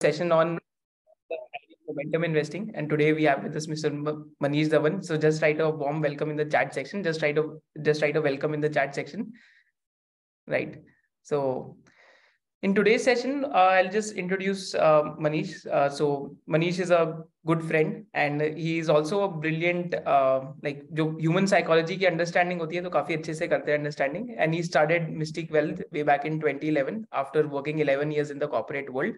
session on momentum investing. And today we have with us Mr. Manish Dhawan. So just write a warm welcome in the chat section. Just write a just write a welcome in the chat section. Right. So in today's session, uh, I'll just introduce uh, Manish. Uh, so Manish is a good friend and he is also a brilliant uh, like जो human psychology की understanding होती है तो काफी अच्छे से करते हैं understanding and he started Mystic Wealth way back in 2011 after working 11 years in the corporate world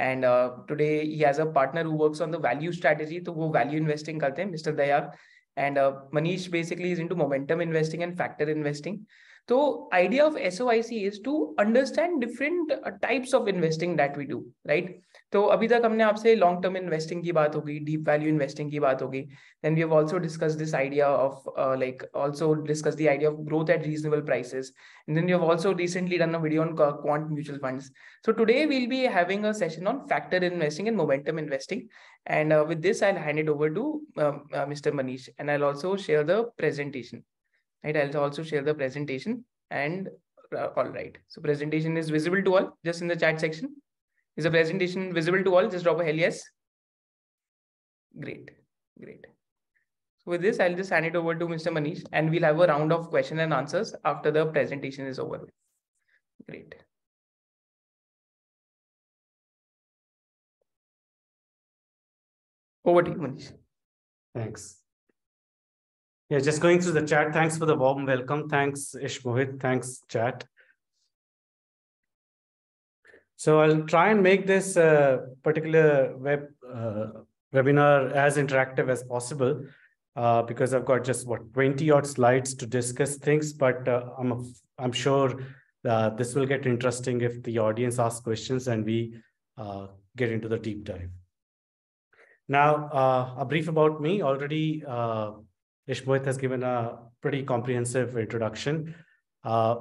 and uh, today he has a partner who works on the value strategy तो वो value investing करते हैं Mr. Dayag and uh, Manish basically is into momentum investing and factor investing so idea of SOIC is to understand different uh, types of investing that we do, right? तो अभी तक हमने आपसे long term investing की बात होगी deep value investing की बात होगी then we have also discuss this idea of like also discuss the idea of growth at reasonable prices and then we have also recently done a video on quant mutual funds so today we'll be having a session on factor investing and momentum investing and uh, with this i'll hand it over to uh, uh, mr manish and i'll also share the presentation right i'll also share the presentation and uh, all right so presentation is visible to all just in the chat section is the presentation visible to all just drop a hell yes great great so with this i'll just hand it over to mr manish and we'll have a round of question and answers after the presentation is over great over to you manish thanks yeah, just going through the chat. Thanks for the warm welcome. Thanks, Ish Mohit. Thanks, chat. So I'll try and make this uh, particular web uh, webinar as interactive as possible uh, because I've got just what 20 odd slides to discuss things, but uh, I'm I'm sure this will get interesting if the audience asks questions and we uh, get into the deep dive. Now, uh, a brief about me already. Ishmohit has given a pretty comprehensive introduction. Uh,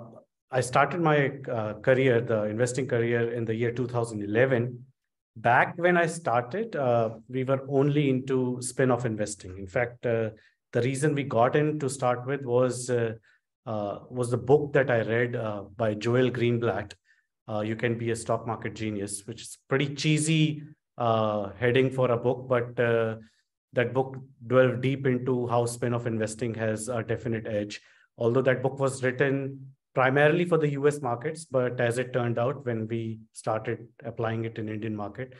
I started my uh, career, the investing career, in the year 2011. Back when I started, uh, we were only into spin-off investing. In fact, uh, the reason we got in to start with was uh, uh, was the book that I read by Joel Greenblatt. you can be a stock market genius, which is pretty cheesy heading for a book, but that book delved deep into how spin-off investing has a definite edge. Although that book was written primarily for the US markets, but as it turned out, when we started applying it in Indian market,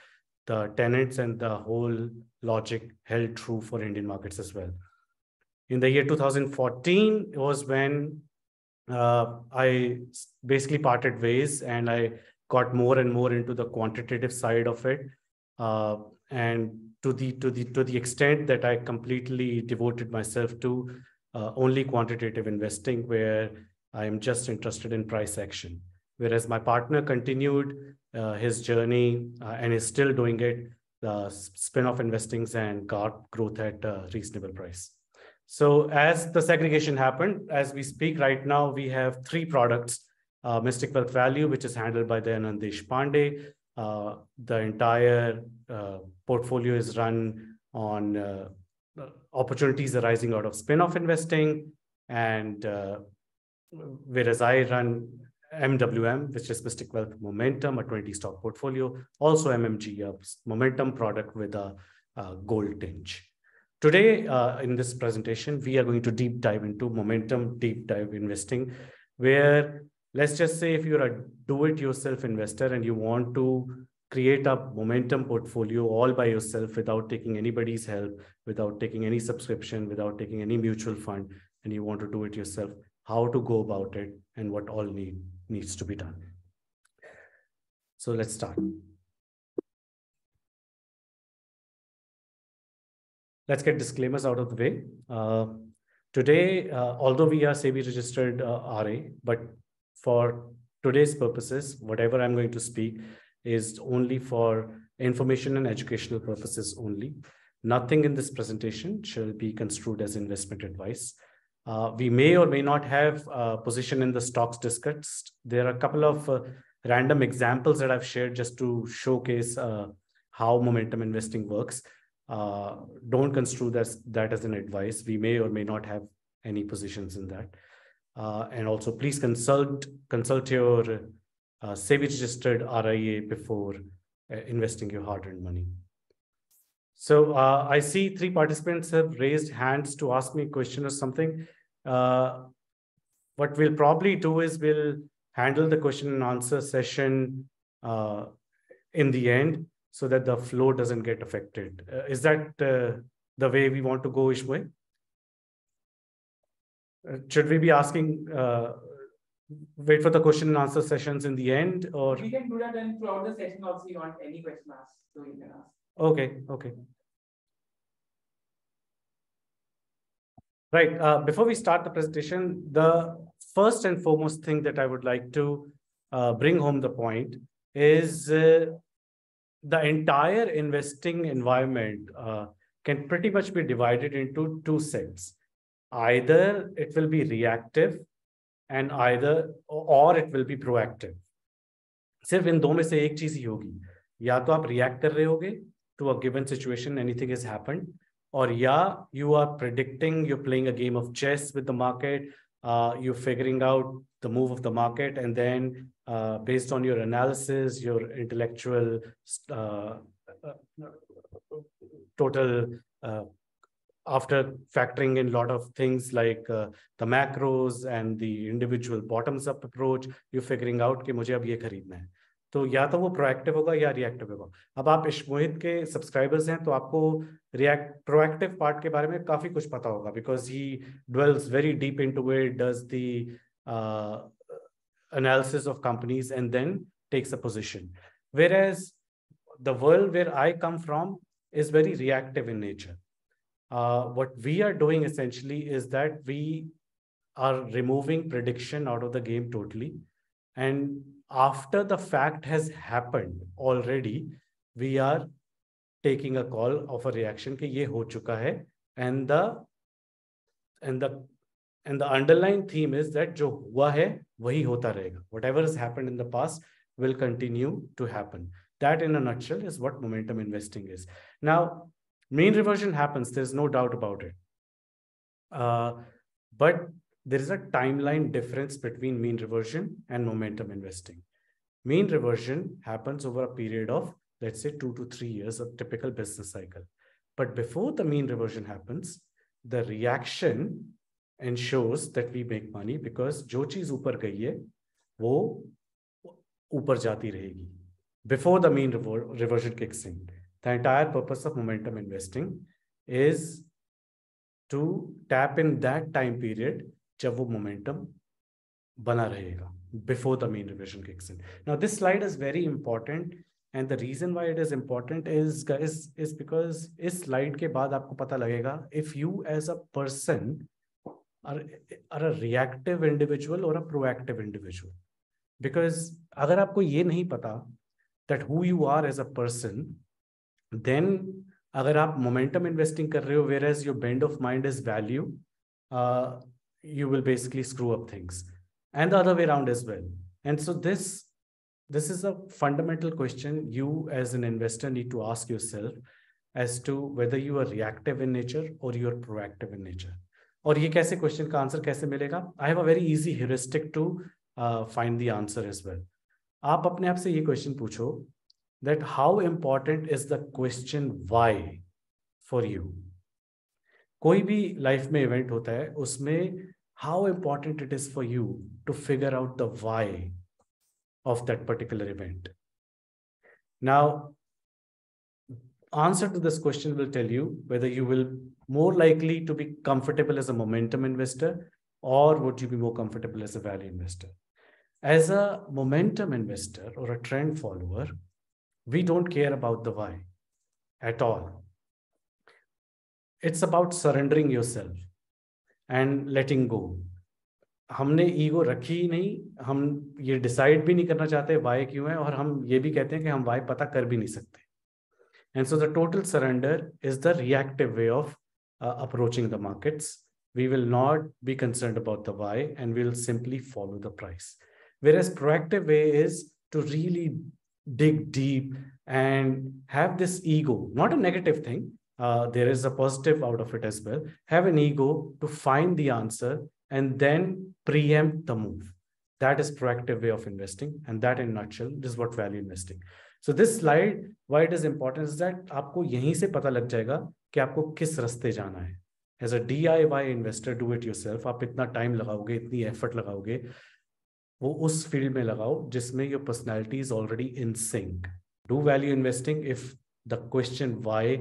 the tenets and the whole logic held true for Indian markets as well. In the year 2014 was when uh, I basically parted ways and I got more and more into the quantitative side of it. Uh, and to the to the to the extent that I completely devoted myself to uh, only quantitative investing, where I am just interested in price action. Whereas my partner continued uh, his journey uh, and is still doing it, the spin-off investings and got growth at a reasonable price. So as the segregation happened, as we speak right now, we have three products, uh, Mystic Wealth Value, which is handled by the Anand Pandey. uh, the entire uh, portfolio is run on uh, opportunities arising out of spin-off investing. And whereas I run MWM, which is Mystic Wealth Momentum, a 20 stock portfolio, also MMG, a momentum product with a, a gold tinge. Today, uh, in this presentation, we are going to deep dive into momentum deep dive investing, where let's just say if you're a do-it-yourself investor and you want to create a momentum portfolio all by yourself without taking anybody's help, without taking any subscription, without taking any mutual fund, and you want to do it yourself, how to go about it and what all need, needs to be done. So let's start. Let's get disclaimers out of the way. Uh, today, uh, although we are SEBI registered uh, RA, but for today's purposes, whatever I'm going to speak is only for information and educational purposes only. Nothing in this presentation shall be construed as investment advice. Uh, we may or may not have a position in the stocks discussed. There are a couple of uh, random examples that I've shared just to showcase uh, how momentum investing works. Uh, don't construe that, that as an advice. We may or may not have any positions in that. Uh, and also please consult consult your uh, SEBI registered RIA before uh, investing your hard-earned money. So uh, I see three participants have raised hands to ask me a question or something. Uh, what we'll probably do is we'll handle the question and answer session uh, in the end so that the flow doesn't get affected. Uh, is that uh, the way we want to go, Ishmoy? Uh, should we be asking, wait for the question and answer sessions in the end or? We can do that and throughout the session also you want any question asked, so you can ask. Okay, okay. Right, uh, before we start the presentation, the first and foremost thing that I would like to uh, bring home the point is uh, the entire investing environment uh, can pretty much be divided into two sets. Either it will be reactive and either or it will be proactive. सिर्फ इन दो में से एक चीज ही होगी या तो आप रिएक्ट कर रहे होगे to a given situation anything is happened or yeah you are predicting you're playing a game of chess with the market uh, you're figuring out the move of the market and then uh, based on your analysis your intellectual uh, total uh, after factoring in a lot of things like uh, the macros and the individual bottoms up approach you're figuring out कि मुझे अब ये खरीदना है तो या तो वो प्रोएक्टिव होगा या रिएक्टिव होगा। अब आप इश्मोहित के सब्सक्राइबर्स हैं तो आपको रिएक्ट प्रोएक्टिव पार्ट के बारे में काफ़ी कुछ पता होगा because he dwells very deep in to it does the of companies and then takes a position whereas the world where I come from is very reactive in nature what we are doing essentially is that we are removing prediction out of the game totally and after the fact has happened already we are taking a call of a reaction ki ye ho chuka hai and the and the and the underlying theme is that jo hua hai wahi hota whatever has happened in the past will continue to happen that in a nutshell is what momentum investing is now mean reversion happens there's no doubt about it uh, but there is a timeline difference between mean reversion and momentum investing. Mean reversion happens over a period of, let's say, two to three years of typical business cycle. But before the mean reversion happens, the reaction ensures that we make money because जो चीज ऊपर गई है वो ऊपर जाती रहेगी before the mean reversion kicks in. The entire purpose of momentum investing is to tap in that time period जब वो मोमेंटम बना रहेगा before the main revision kicks in now this slide is very important and the reason why it is important is is because इस slide के बाद आपको पता लगेगा if you as a person are a reactive individual और a proactive individual because अगर आपको ये नहीं पता that who you are as a person then अगर आप मोमेंटम इन्वेस्टिंग कर रहे हो whereas your bend of mind is value you will basically screw up things and the other way around as well and so this this is a fundamental question you as an investor need to ask yourself as to whether you are reactive in nature or you are proactive in nature और ये कैसे question का answer कैसे मिलेगा I have a very easy heuristic to find the answer as well आप अपने आप से ये क्वेश्चन पूछो that how important is the question why for you कोई भी लाइफ में इवेंट होता है उसमें how important it is for you to figure out the why of that particular event. Now, answer to this question will tell you whether you will more likely to be comfortable as a momentum investor or would you be more comfortable as a value investor. As a momentum investor or a trend follower, we don't care about the why at all. It's about surrendering yourself and letting go हमने ego रखी ही नहीं हम ये decide भी नहीं करना चाहते वाई क्यों है और हम ये भी कहते हैं कि हम वाई पता कर भी नहीं सकते and so the total surrender is the reactive way of approaching the markets we will not be concerned about the why and we'll simply follow the price whereas proactive way is to really dig deep and have this ego not a negative thing uh, there is a positive out of it as well. Have an ego to find the answer and then preempt the move. That is proactive way of investing. And that in a nutshell is what value investing. So this slide, why it is important is that आपको यहीं से पता लग जाएगा कि आपको किस रास्ते जाना है as a D I Y investor do it your self आप इतना टाइम लगाओगे इतनी एफर्ट लगाओगे वो उस फील्ड में लगाओ जिसमें your personality is already in sync do value investing if the question Y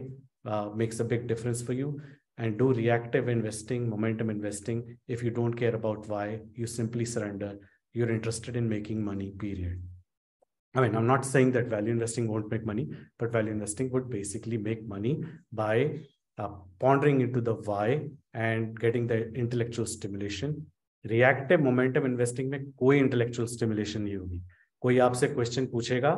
makes a big difference for you and do reactive investing, momentum investing. If you don't care about why, you simply surrender. You're interested in making money, period. I mean, I'm not saying that value investing won't make money, but value investing would basically make money by uh, pondering into the why and getting the intellectual stimulation. Reactive momentum investing में कोई intellectual stimulation नहीं होगी कोई आपसे question पूछेगा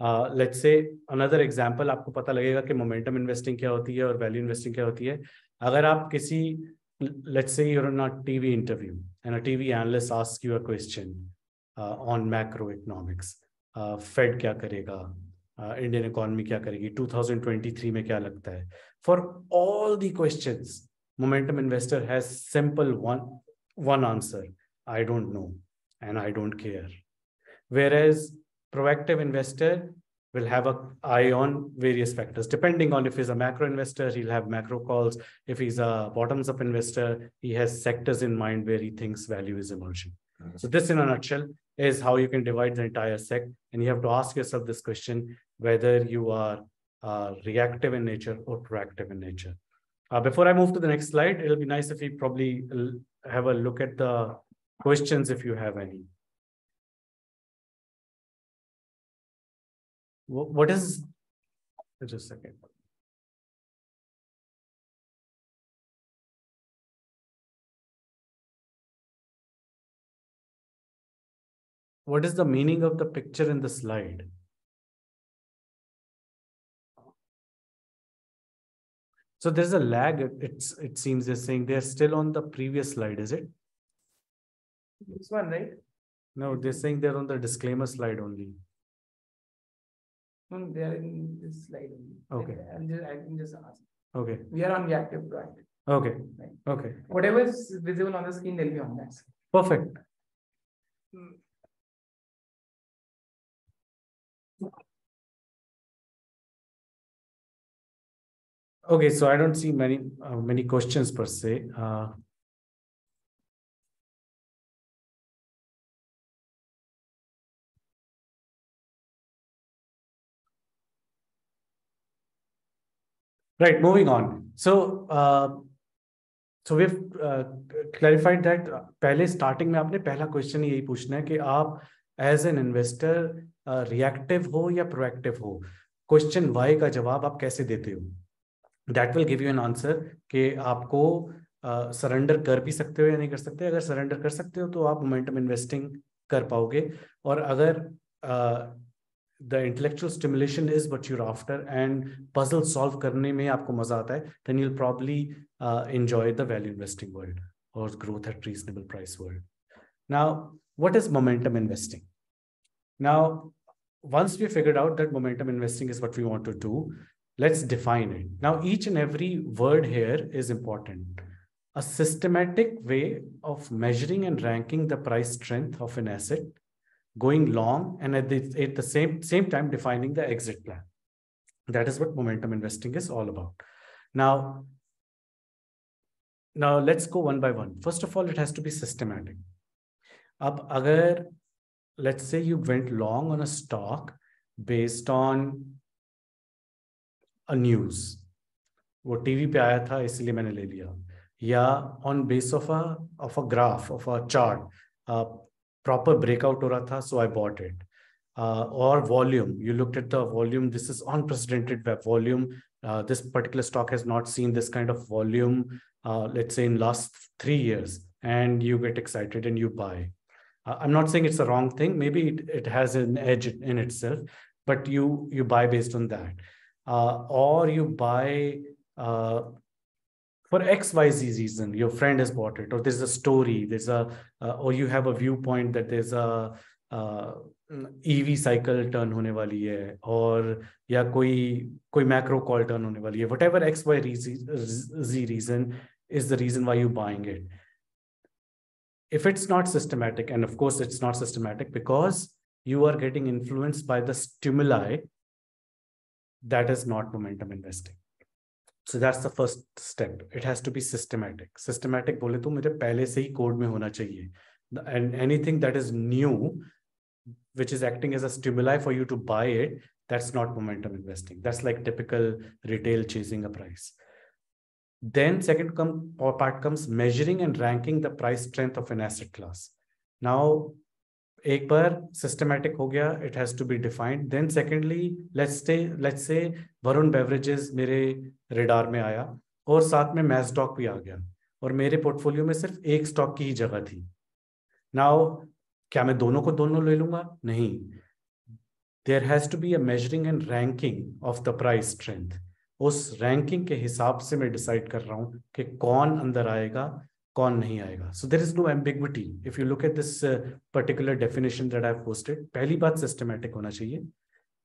let's say another example आपको पता लगेगा कि मोमेंटम इन्वेस्टिंग क्या होती है और वैल्यू इन्वेस्टिंग क्या होती है। अगर आप किसी लेट्स से यूर ना T V interview and a T V analyst ask you question on macro economics Fed क्या करेगा? इंडियन uh, इकोनॉमी क्या करेगी? 2023 में क्या लगता है? For all the question momentum investor has simple one answer I don't know and I don't care whereas proactive investor will have a eye on various factors. Depending on if he's a macro investor he'll have macro calls. If he's a bottoms up investor he has sectors in mind where he thinks value is emerging. So this in a nutshell is how you can divide the entire sec and you have to ask yourself this question whether you are uh, reactive in nature or proactive in nature. Uh, before i move to the next slide it'll be nice if we probably have a look at the questions if you have any what is just a second. What is the meaning of the picture in the slide? So there's a lag it's it seems they're saying they're still on the previous slide is it? This one right? No they're saying they're on the disclaimer slide only no, they are in this slide. Okay. I'm just, I can just ask. Okay. We are on reactive proactive. Okay. Right. Okay. Whatever is visible on the screen, they'll be on that. Perfect. Hmm. Okay, so I don't see many uh, many questions per se. Uh, Right, moving on. So, uh, so we've uh, clarified that पहले starting में आपने पहला question यही पूछना है कि आप as an investor uh, reactive हो या proactive हो question why का जवाब आप कैसे देते हो that will give you an answer कि आपको सरेंडर uh, कर भी सकते हो या नहीं कर सकते अगर सरेंडर कर सकते हो तो आप मोमेंटम इन्वेस्टिंग कर पाओगे और अगर the intellectual stimulation is what you're after and puzzle solve करने में आपको मजा आता है then you'll probably uh, enjoy the value investing world or growth at reasonable price world. Now, what is momentum investing? Now, once we figured out that momentum investing is what we want to do, let's define it. Now, each and every word here is important. A systematic way of measuring and ranking the price strength of an asset going long and at the, at the same, same time defining the exit plan. That is what momentum investing is all about. Now, now let's go one by one. First of all, it has to be systematic. Ab agar, let's say you went long on a stock based on a news. वो TV पे आया था इसलिए मैंने ले लिया या on base of a of a graph of a chart proper breakout ho raha tha, so I bought it. Uh, or volume, you looked at the volume. This is unprecedented volume. Uh, this particular stock has not seen this kind of volume, uh, let's say in last three years, and you get excited and you buy. Uh, I'm not saying it's a wrong thing. Maybe it, it has an edge in itself, but you you buy based on that, uh, or you buy uh, for xyz reason your friend has bought it or there's a story there's a uh, or you have a viewpoint that there's a uh, EV cycle turn होने वाली है और या कोई कोई macro call turn होने वाली है whatever x y z reason is the reason why you're buying it if it's not systematic and of course it's not systematic because you are getting influenced by the stimuli, that is not momentum investing. So that's the first step. It has to be systematic. Systematic बोले तो मेरे पहले से ही code में होना चाहिए. And anything that is new, which is acting as a stimuli for you to buy it, that's not momentum investing. That's like typical retail chasing a price. Then second come, part comes measuring and ranking the price strength of an asset class. Now, एक बार systematic हो गया, it to be defined. Then secondly, let's say let's say Varun Beverages मेरे radar में आया और साथ में Massdoc भी आ गया और मेरे पोर्टफोलियो में सिर्फ़ एक स्टॉक की ही जगह थी। नाउ क्या मैं दोनों को दोनों ले लूँगा? नहीं। There has to be a measuring and ranking of the price strength उस रैंकिंग के हिसाब से मैं डिसाइड कर रहा हूँ कि कौन अंदर आएगा कौन नहीं आएगा। So there is no ambiguity if you look at this particular definition that I posted पहली बात सिस्टमेटिक होना चाहिए।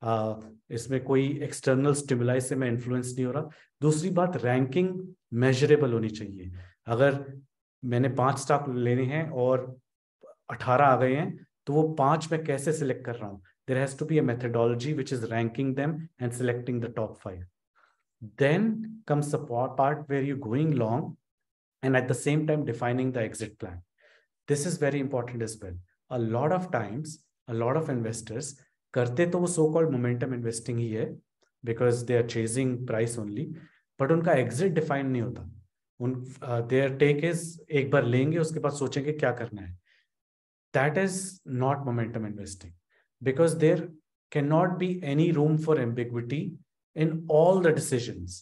Uh, इसमें कोई एक्सटर्नल स्टिमुलाई से मैं इन्फ्लुएंस नहीं हो रहा। दूसरी बात रैंकिंग मेजरेबल होनी चाहिए। अगर मैंने पाँच स्टॉक लेने हैं और अठारह आ गए हैं तो वो पाँच मैं कैसे सिलेक्ट कर रहा हूँ? There has to be a methodology which is ranking them and selecting the top five comes the part where you're going long and at the same time defining the exit plan. This is very important as well. A lot of times, a lot of investors करते तो वो so called momentum investing ही है because they are chasing price only, but उनका exit define नहीं होता. उन uh, their take is एक बार लेंगे उसके बाद सोचेंगे क्या करना है. That is not momentum investing because there cannot be any room for ambiguity in all the decisions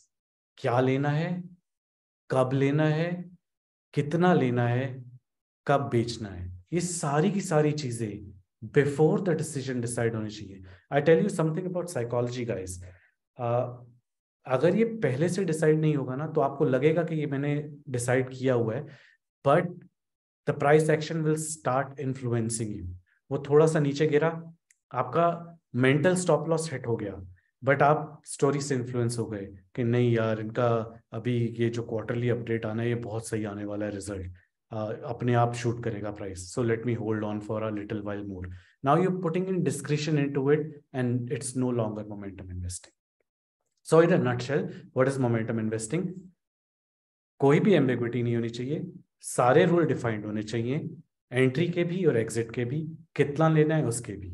क्या लेना है कब लेना है कितना लेना है, कब बेचना है। ये सारी की सारी चीज़ें बिफोर द डिसीज़न डिसाइड होनी चाहिए। I tell you something about psychology guys अगर ये पहले से डिसाइड नहीं होगा ना तो आपको लगेगा कि ये मैंने डिसाइड किया हुआ है but the price action will start influencing you वो थोड़ा सा नीचे गिरा, आपका मेंटल स्टॉप लॉस हिट हो गया। बट आप स्टोरी से इन्फ्लुएंस हो गए कि नहीं यार, इनका अभी ये जो क्वार्टरली अपडेट आना है, ये बहुत सही आने वाला है रिज़ल्ट अपने आप शूट करेगा price so let me hold on for a little while more now you putting in description in to it and it's no longer momentum investing so in nutshell what is momentum investing कोई भी ambiguity नहीं होनी चाहिए। सारे rule defined होने चाहिए। Entry के भी और एग्जिट के भी। कितना लेना है उसके भी।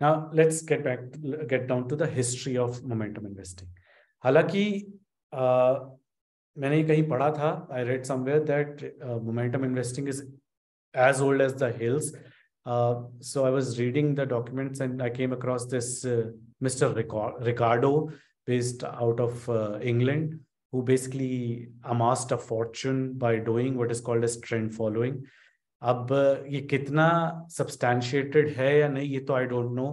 Now let's get back, get down to the history of momentum investing. हालांकि uh, मैंने कहीं पढ़ा था I read somewhere that uh, momentum investing is as old as the hills. Uh, so I was reading the documents and I came across this uh, Mr. Ricardo, based out of uh, England, who basically amassed a fortune by doing what is called as trend following. अब ये कितना सब्सटैंशिएटेड है या नहीं ये तो I don't know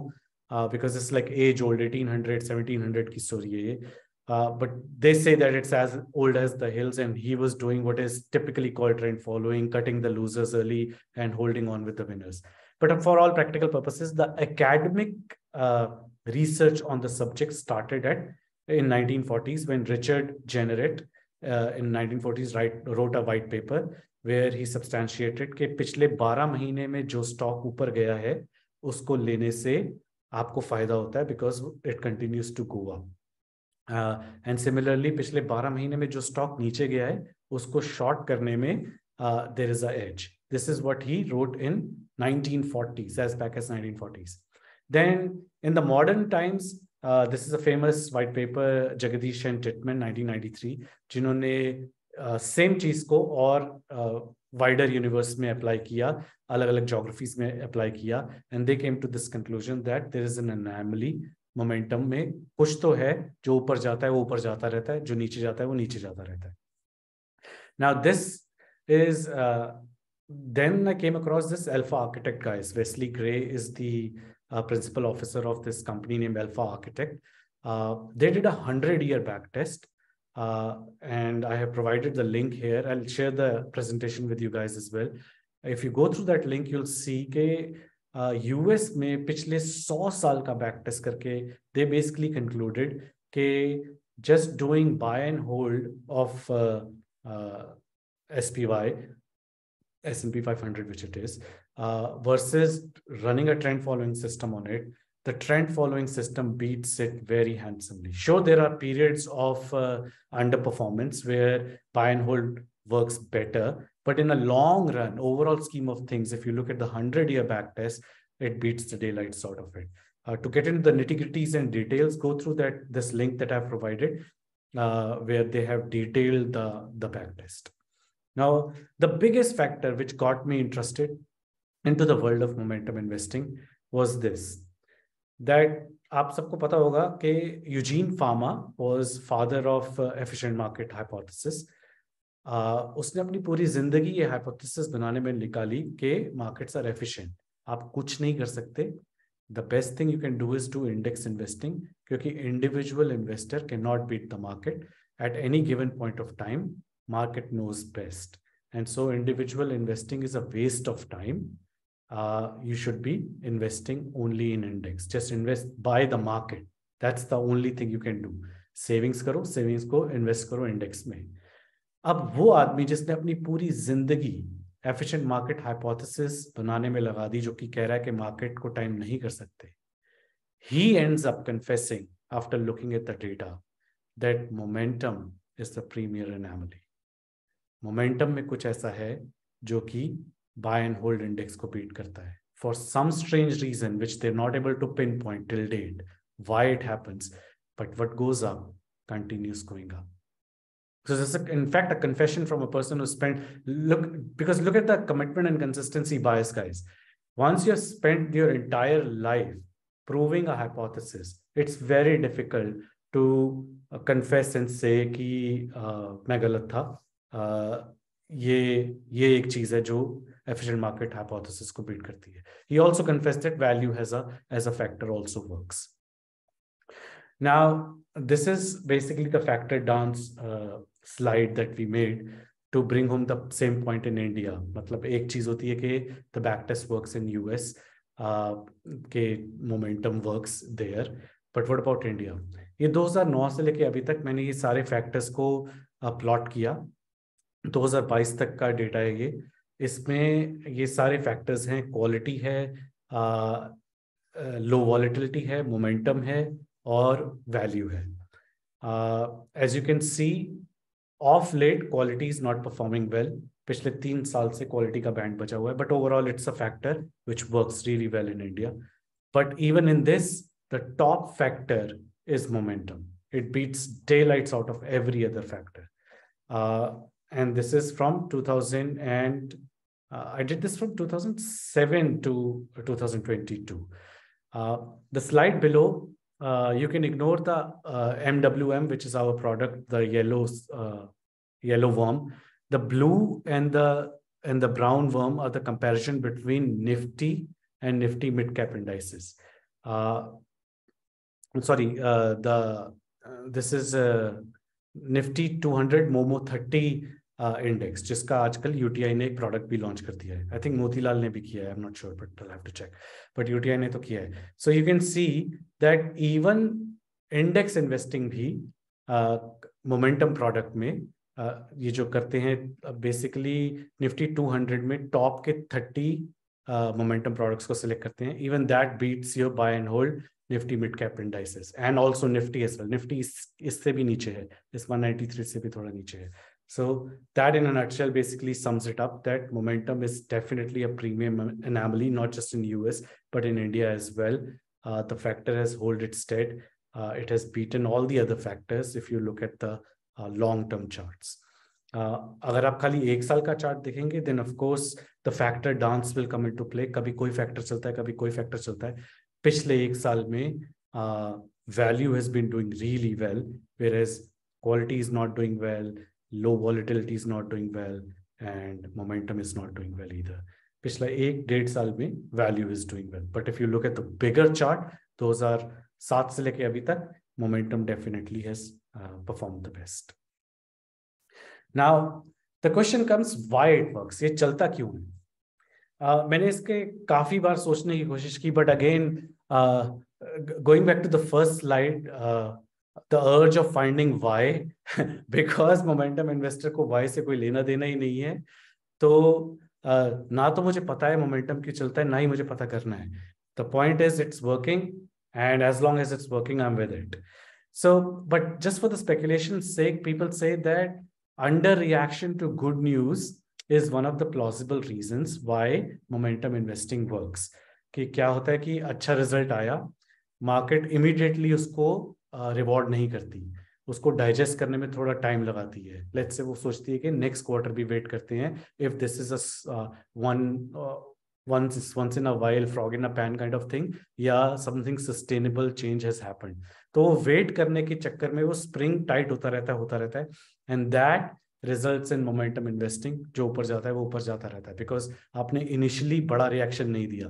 because it's like as old 1800 1700 की story है ये Uh, but they say that it's as old as the hills, and he was doing what is typically called trend following, cutting the losers early and holding on with the winners. But for all practical purposes, the academic uh, research on the subject started at in 1940s when Richard Jenneret uh, in 1940s write, wrote a white paper where he substantiated कि पिछले 12 महीने में जो stock ऊपर गया है उसको लेने से आपको फ़ायदा होता है because it continues to go and similarly पिछले 12 महीने में जो स्टॉक नीचे गया है उसको शॉर्ट करने में there is a as this is what he wrote in 1940s as back as 1940s then in the modern times this is a famous white paper jagadish and titman 1993 जिन्होंने same uh, चीज़ को और wider uh, universe में apply किया अलग अलग geographies में apply किया and they came to this conclusion that there is an anomaly momentum में कुछ तो है जो ऊपर जाता है वो ऊपर जाता रहता है जो नीचे जाता है वो नीचे जाता रहता है now this is then I came across this Alpha Architect guys. Wesley Gray is the uh, principal officer of this company named Alpha Architect. Uh, they did a hundred year back test Uh, and I have provided the link here. I'll share the presentation with you guys as well. If you go through that link, you'll see कि US uh, में पिछले 100 साल का back test करके they basically concluded कि just doing buy and hold of uh, uh, SPY S&P 500, which it is, uh, versus running a trend following system on it, the trend following system beats it very handsomely. Sure, there are periods of uh, underperformance where buy and hold works better, but in a long run, overall scheme of things, if you look at the 100 year back test, it beats the daylights out of it. Uh, to get into the nitty gritties and details, go through that this link that I've provided, uh, where they have detailed the, the back test. Now, the biggest factor which got me interested into the world of momentum investing was this, that आप सबको पता होगा कि Eugene Fama was father of efficient market hypothesis उसने अपनी पूरी ज़िंदगी ये हाइपोथेसिस बनाने में निकाली कि मार्केट्स आर एफिशिएंट आप कुछ नहीं कर सकते. The best thing you can do is to index investing क्योंकि individual investor can not beat the market at any given point of time market knows best and so individual investing is a waste of time uh, you should be investing only in index. Just invest by the market. That's the only thing you can do. Savings करो savings को invest करो index में अब वो आदमी जिसने अपनी पूरी ज़िंदगी एफिशिएंट मार्केट हाइपोथेसिस बनाने में लगा दी जो कि कह रहा है कि मार्केट को टाइम नहीं कर सकते he ends up confessing after looking at the data that momentum is the premier anomaly momentum में कुछ ऐसा है जो कि buy and hold index को beat करता है for some strange reason which they're not able to pinpoint till date why it happens but what goes up continues going up so this is a, in fact a confession from a person who spent look because look at the commitment and consistency bias guys once you've spent your entire life proving a hypothesis it's very difficult to uh, confess and say कि uh, मैं गलत था uh, ये ये एक चीज़ है जो efficient market hypothesis को beat करती है he also confessed that value has a as a factor also works now this is basically the factor dance uh, slide that we made to bring home the same point in India मतलब एक चीज़ होती है कि the backtest works in US uh, के momentum works there but what about India ये 2009 से लेके अभी तक मैंने ये सारे फैक्टर्स को प्लॉट uh, किया 2022 तक का डेटा है ये इसमें ये सारे फैक्टर्स हैं क्वालिटी है लो वॉलिटिलिटी है मोमेंटम है और वैल्यू है। As you can see of late quality is not performing well पिछले तीन साल से क्वालिटी का बैंड बचा हुआ है but overall it's a factor which works really well in India but even in this the top factor is momentum It beats daylights out of every other factor. Uh, and this is from 2000 and Uh, I did this from 2007 to 2022. Uh, the slide below, uh, you can ignore the MWM, uh, which is our product, the yellow, uh, yellow worm. The blue and the and the brown worm are the comparison between Nifty and Nifty mid cap indices. Uh, I'm sorry, the this is Nifty 200 Momo 30 index uh, जिसका आजकल UTI ने एक product भी launch कर दिया है। आई think Motilal ने भी किया है I am not sure but I have to check but UTI ने तो किया है। So you can see that even index investing भी मोमेंटम uh, प्रोडक्ट में uh, ये जो करते हैं बेसिकली निफ्टी 200 में टॉप के 30 मोमेंटम प्रोडक्ट्स को सिलेक्ट करते हैं। Even that beats your buy and hold Nifty mid cap indices and also Nifty as well Nifty इससे भी नीचे है। इस 193 से भी थोड़ा नीचे है। So that in a nutshell basically sums it up that momentum is definitely a premium anomaly, not just in US, but in India as well. Uh, the factor has hold its stead. Uh, it has beaten all the other factors if you look at the uh, long-term charts. Uh, अगर आप खाली एक साल का chart देखेंगे then of course the factor dance will come into play कभी कोई factor चलता है कभी कोई फैक्टर चलता है पिछले एक साल में value has been doing really well whereas quality is not doing well low volatility is not doing well and momentum is not doing well इधर पिछला एक डेढ़ साल में value is doing well but if you look at the bigger chart दो हज़ार सात से लेके अभी तक momentum definitely has perform the best now the question comes why it work ये चलता क्यों है? Uh, मैंने इसके काफ़ी बार सोचने की कोशिश की but again going back to the first slide the urge of finding why because momentum investor को why से कोई लेना देना ही नहीं है तो ना तो मुझे पता है मोमेंटम क्यों चलता है ना ही मुझे पता करना है the point is it's working and as long as it's working i'm with it so but just for the speculation sake people say that under reaction to good news is one of the plausible reasons why momentum investing works कि क्या होता है कि अच्छा result आया market immediately उसको reward नहीं करती। उसको डाइजेस्ट करने में थोड़ा टाइम लगाती है। लेट्स से वो सोचती है कि नेक्स्ट क्वार्टर भी वेट करते हैं। If this is a one once once in a while, frog in a pan kind of thing, या something sustainable change has happened तो वो वेट करने के चक्कर में वो स्प्रिंग टाइट होता रहता है, होता रहता है। And that results in momentum investing जो ऊपर जाता है, वो ऊपर जाता रहता है। बिकॉज़ आपने इनिशियली बड़ा रिएक्शन नहीं दिया।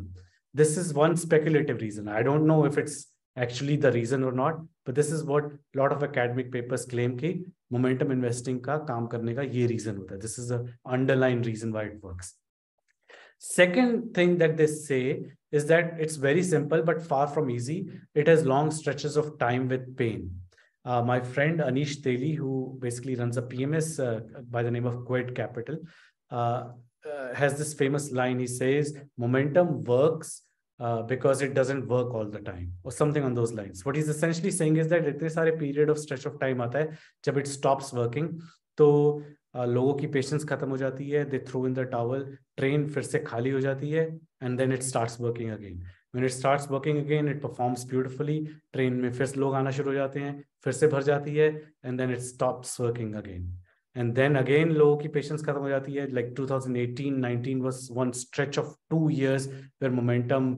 This is one speculative reason I don't know if it's actually the reason or not but this is what a lot of academic papers claim ki momentum investing ka kaam karne ka ye reason hota hai. This is the underlying reason why it works. Second thing that they say is that it's very simple but far from easy. It has long stretches of time with pain. Uh, my friend anish teli who basically runs a pms uh, by the name of QED capital uh, uh, has this famous line. He says momentum works uh, because it doesn't work all the time or something on those lines. What he's essentially saying is that इतने सारे period of stretch of time आता है जब it stops working तो लोगों की patience खत्म हो जाती है they throw in the towel train फिर से खाली हो जाती है and then it starts working again when it starts working again it performs beautifully train में फिर लोग आना शुरू हो जाते हैं फिर से भर जाती है and then it stops working again And then again लोगों की पेशेंस खत्म हो जाती है। Like two thousand eighteen nineteen was one stretch of two years where momentum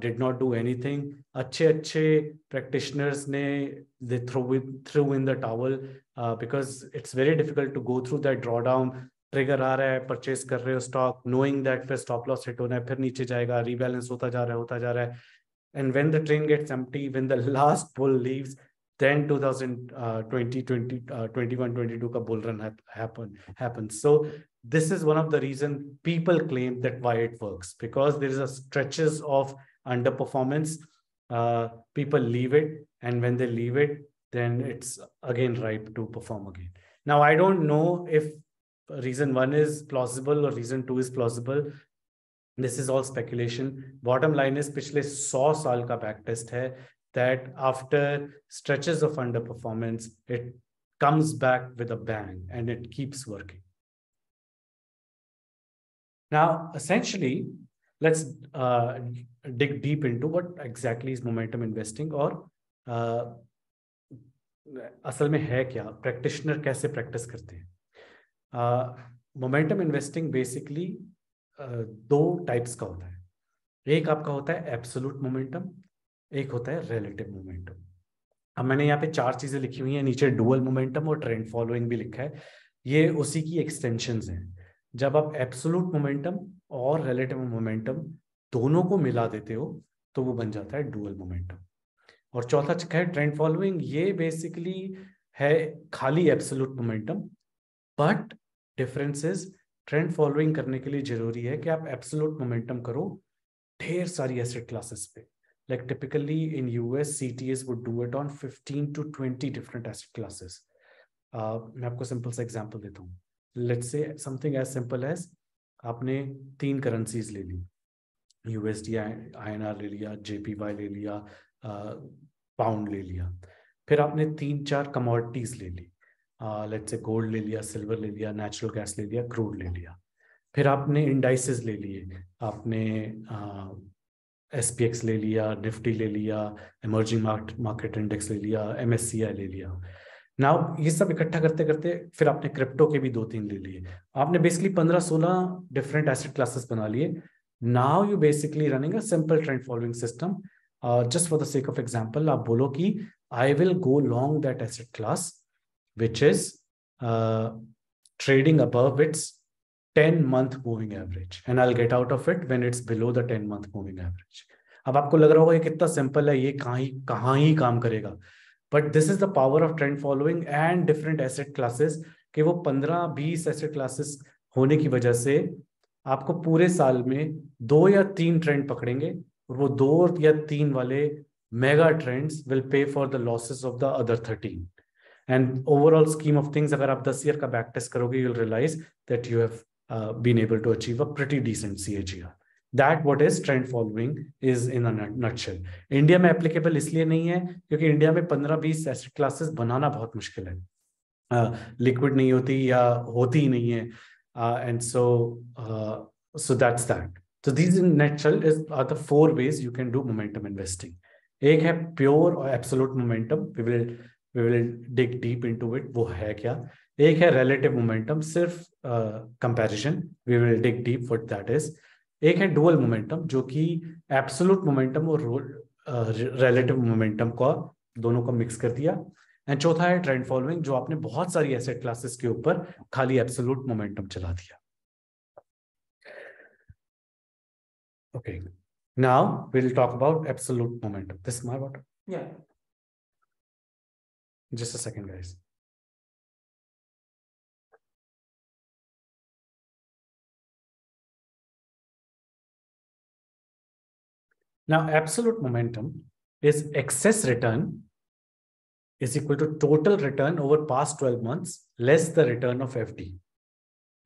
did not do any thing अच्छे अच्छे प्रैक्टिशनर्स ने they through through in the towel because it's very difficult to go through that draw down trigger आ रहा है purchase कर रहे हो stock knowing that फिर stop loss hit होना है, फिर नीचे जाएगा रीबैलेंस होता जा रहा है, होता जा रहा है। And when the train gets empty when the last pull leaves then 2020 20 uh, 21 22 ka bull run happen happens so this is one of the reason people claim that why it works because there is a stretches of underperformance uh, people leave it and when they leave it then it's again ripe to perform again now i don't know if reason one is plausible or reason two is plausible this is all speculation bottom line is पिछले 100 साल का back test है that after stretches of underperformance it comes back with a bang and it keeps working now essentially let's uh, dig deep into what exactly is momentum investing or uh, असल में है क्या practitioner कैसे practice करते हैं momentum investing basically दो types का होता है एक आपका होता है एब्सोलूट मोमेंटम एक होता है रिलेटिव मोमेंटम अब मैंने यहाँ पे चार चीज़ें लिखी हुई हैं, नीचे डुअल मोमेंटम और ट्रेंड फॉलोइंग भी लिखा है। ये उसी की एक्सटेंशन हैं। जब आप एब्सोलूट मोमेंटम और रिलेटिव मोमेंटम दोनों को मिला देते हो तो वो बन जाता है डुअल मोमेंटम और चौथा है ट्रेंड फॉलोइंग ये बेसिकली है खाली absolute momentum but difference is trend following करने के लिए ज़रूरी है कि आप एब्सोलूट मोमेंटम करो ढेर सारी एसेट क्लासेस पे। Like typically in US CTAs would do it on 15 to 20 different asset classes. Uh, मैं आपको सिंपल सा एग्जांपल देता हूँ. Let's say something as simple as आपने तीन करेंसीज ले ली. यूएसडी आईएनआर ले लिया जेपीवाई ले लिया पाउंड ले लिया. फिर आपने तीन चार कमोडिटीज ले ली. लेट्स से गोल्ड ले लिया सिल्वर ले लिया नेचुरल गैस ले लिया क्रूड ले लिया. फिर आपने इंडाइसिस ले लिए. आपने एस पी एक्स ले लिया निफ्टी ले लिया इमर्जिंग मार्केट इंडेक्स ले लिया एम एस सी आई ले लिया। नाउ ये सब इकट्ठा करते करते फिर आपने क्रिप्टो के भी दो तीन ले लिए। आपने बेसिकली पंद्रह सोलह डिफरेंट एसेट क्लासेस बना लिए। Now you basically running a simple trend following system just for the sake of example आप बोलो कि I will go long that asset class which is trading above its 10 month moving average, and I'll get out of it when it's below the 10 month moving average. अब आपको लग रहा होगा ये कितना सिंपल है, ये कहाँ ही कहाँ ही काम करेगा but this is the power of trend following and different asset classes कि वो 15 20 एसेट क्लासेस होने की वजह से आपको पूरे साल में दो या तीन ट्रेंड पकड़ेंगे, और वो दो या तीन वाले mega trends will pay for the losses of the other thirteen and overall scheme of things अगर आप दस ईयर का बैक टेस्ट करोगे you'll realise that you have uh, been able to achieve a pretty decent CAGR. That what is trend following is in a nutshell. India में applicable इसलिए नहीं है क्योंकि इंडिया में 15-20 एसेट क्लासेस बनाना बहुत मुश्किल है लिक्विड uh, नहीं होती या होती ही नहीं है and so so that's that so these in nutshell is are the four ways you can do momentum investing एक है प्योर और absolute momentum we will we will dig deep into it वो है क्या एक है रिलेटिव मोमेंटम सिर्फ़ comparison we will dig deep what that is एक है डुअल मोमेंटम जो कि एब्सोल्यूट मोमेंटम और रिलेटिव मोमेंटम का दोनों को मिक्स कर दिया एंड चौथा है ट्रेंड फॉलोइंग जो आपने बहुत सारी एसेट क्लासेस के ऊपर खाली एब्सोल्यूट मोमेंटम चला दिया Okay. Now we'll talk about absolute momentum. This is my water. Yeah. Just a second, guys. Now, absolute momentum is excess return is equal to total return over past 12 months less the return of FD.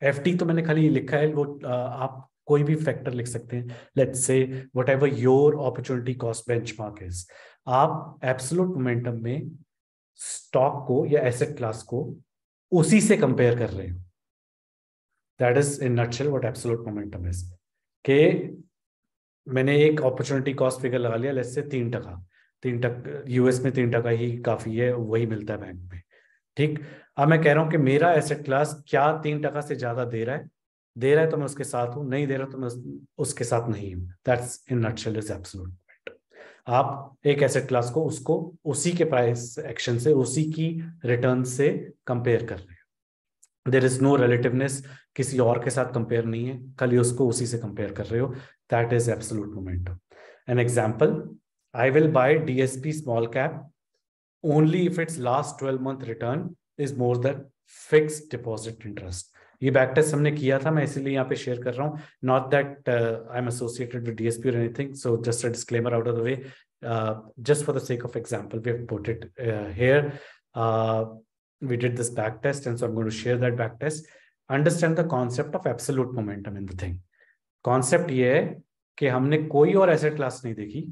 FD तो मैंने खाली लिखा है वो आप कोई भी factor लिख सकते हैं। Let's say whatever your opportunity cost benchmark is आप एब्सोलूट मोमेंटम में स्टॉक को या एसेट क्लास को उसी से कंपेयर कर रहे हो। That is in nutshell what absolute momentum is के मैंने एक अपॉर्चुनिटी कॉस्ट फिगर लगा लिया लेट्स से तीन टका। तीन टक यूएस में तीन टका ही काफ़ी है, वही मिलता है बैंक में। ठीक? अब मैं कह रहा हूँ कि मेरा एसेट क्लास क्या तीन टका से ज़्यादा दे रहा है? दे रहा है तो मैं उसके साथ हूँ, नहीं दे रहा तो मैं उसके साथ नहीं हूँ। That's in nutshell is absolute आप एक एसेट क्लास को उसको उसी के प्राइस एक्शन से, उसी की रिटर्न से कंपेयर कर रहे हो। देर इज़ नो रिलेटिवनेस किसी और के साथ कंपेयर नहीं है खाली उसको उसी से कंपेयर कर रहे हो। That is absolute momentum an example I will bye DSP small cap only if it's last twelve month return is more than fix deposit interest ये बैक टेस्ट हमने किया था मैं इसीलिए यहाँ पे शेयर कर रहा हूँ not that I am associated with DSP और anything so just a disclaimer out of the way just for the sake of example we have put it uh, here uh, we did this back test and so i'm going to share that back test understand the concept of absolute momentum in the thing Concept ये है कि हमने कोई और asset class नहीं देखी।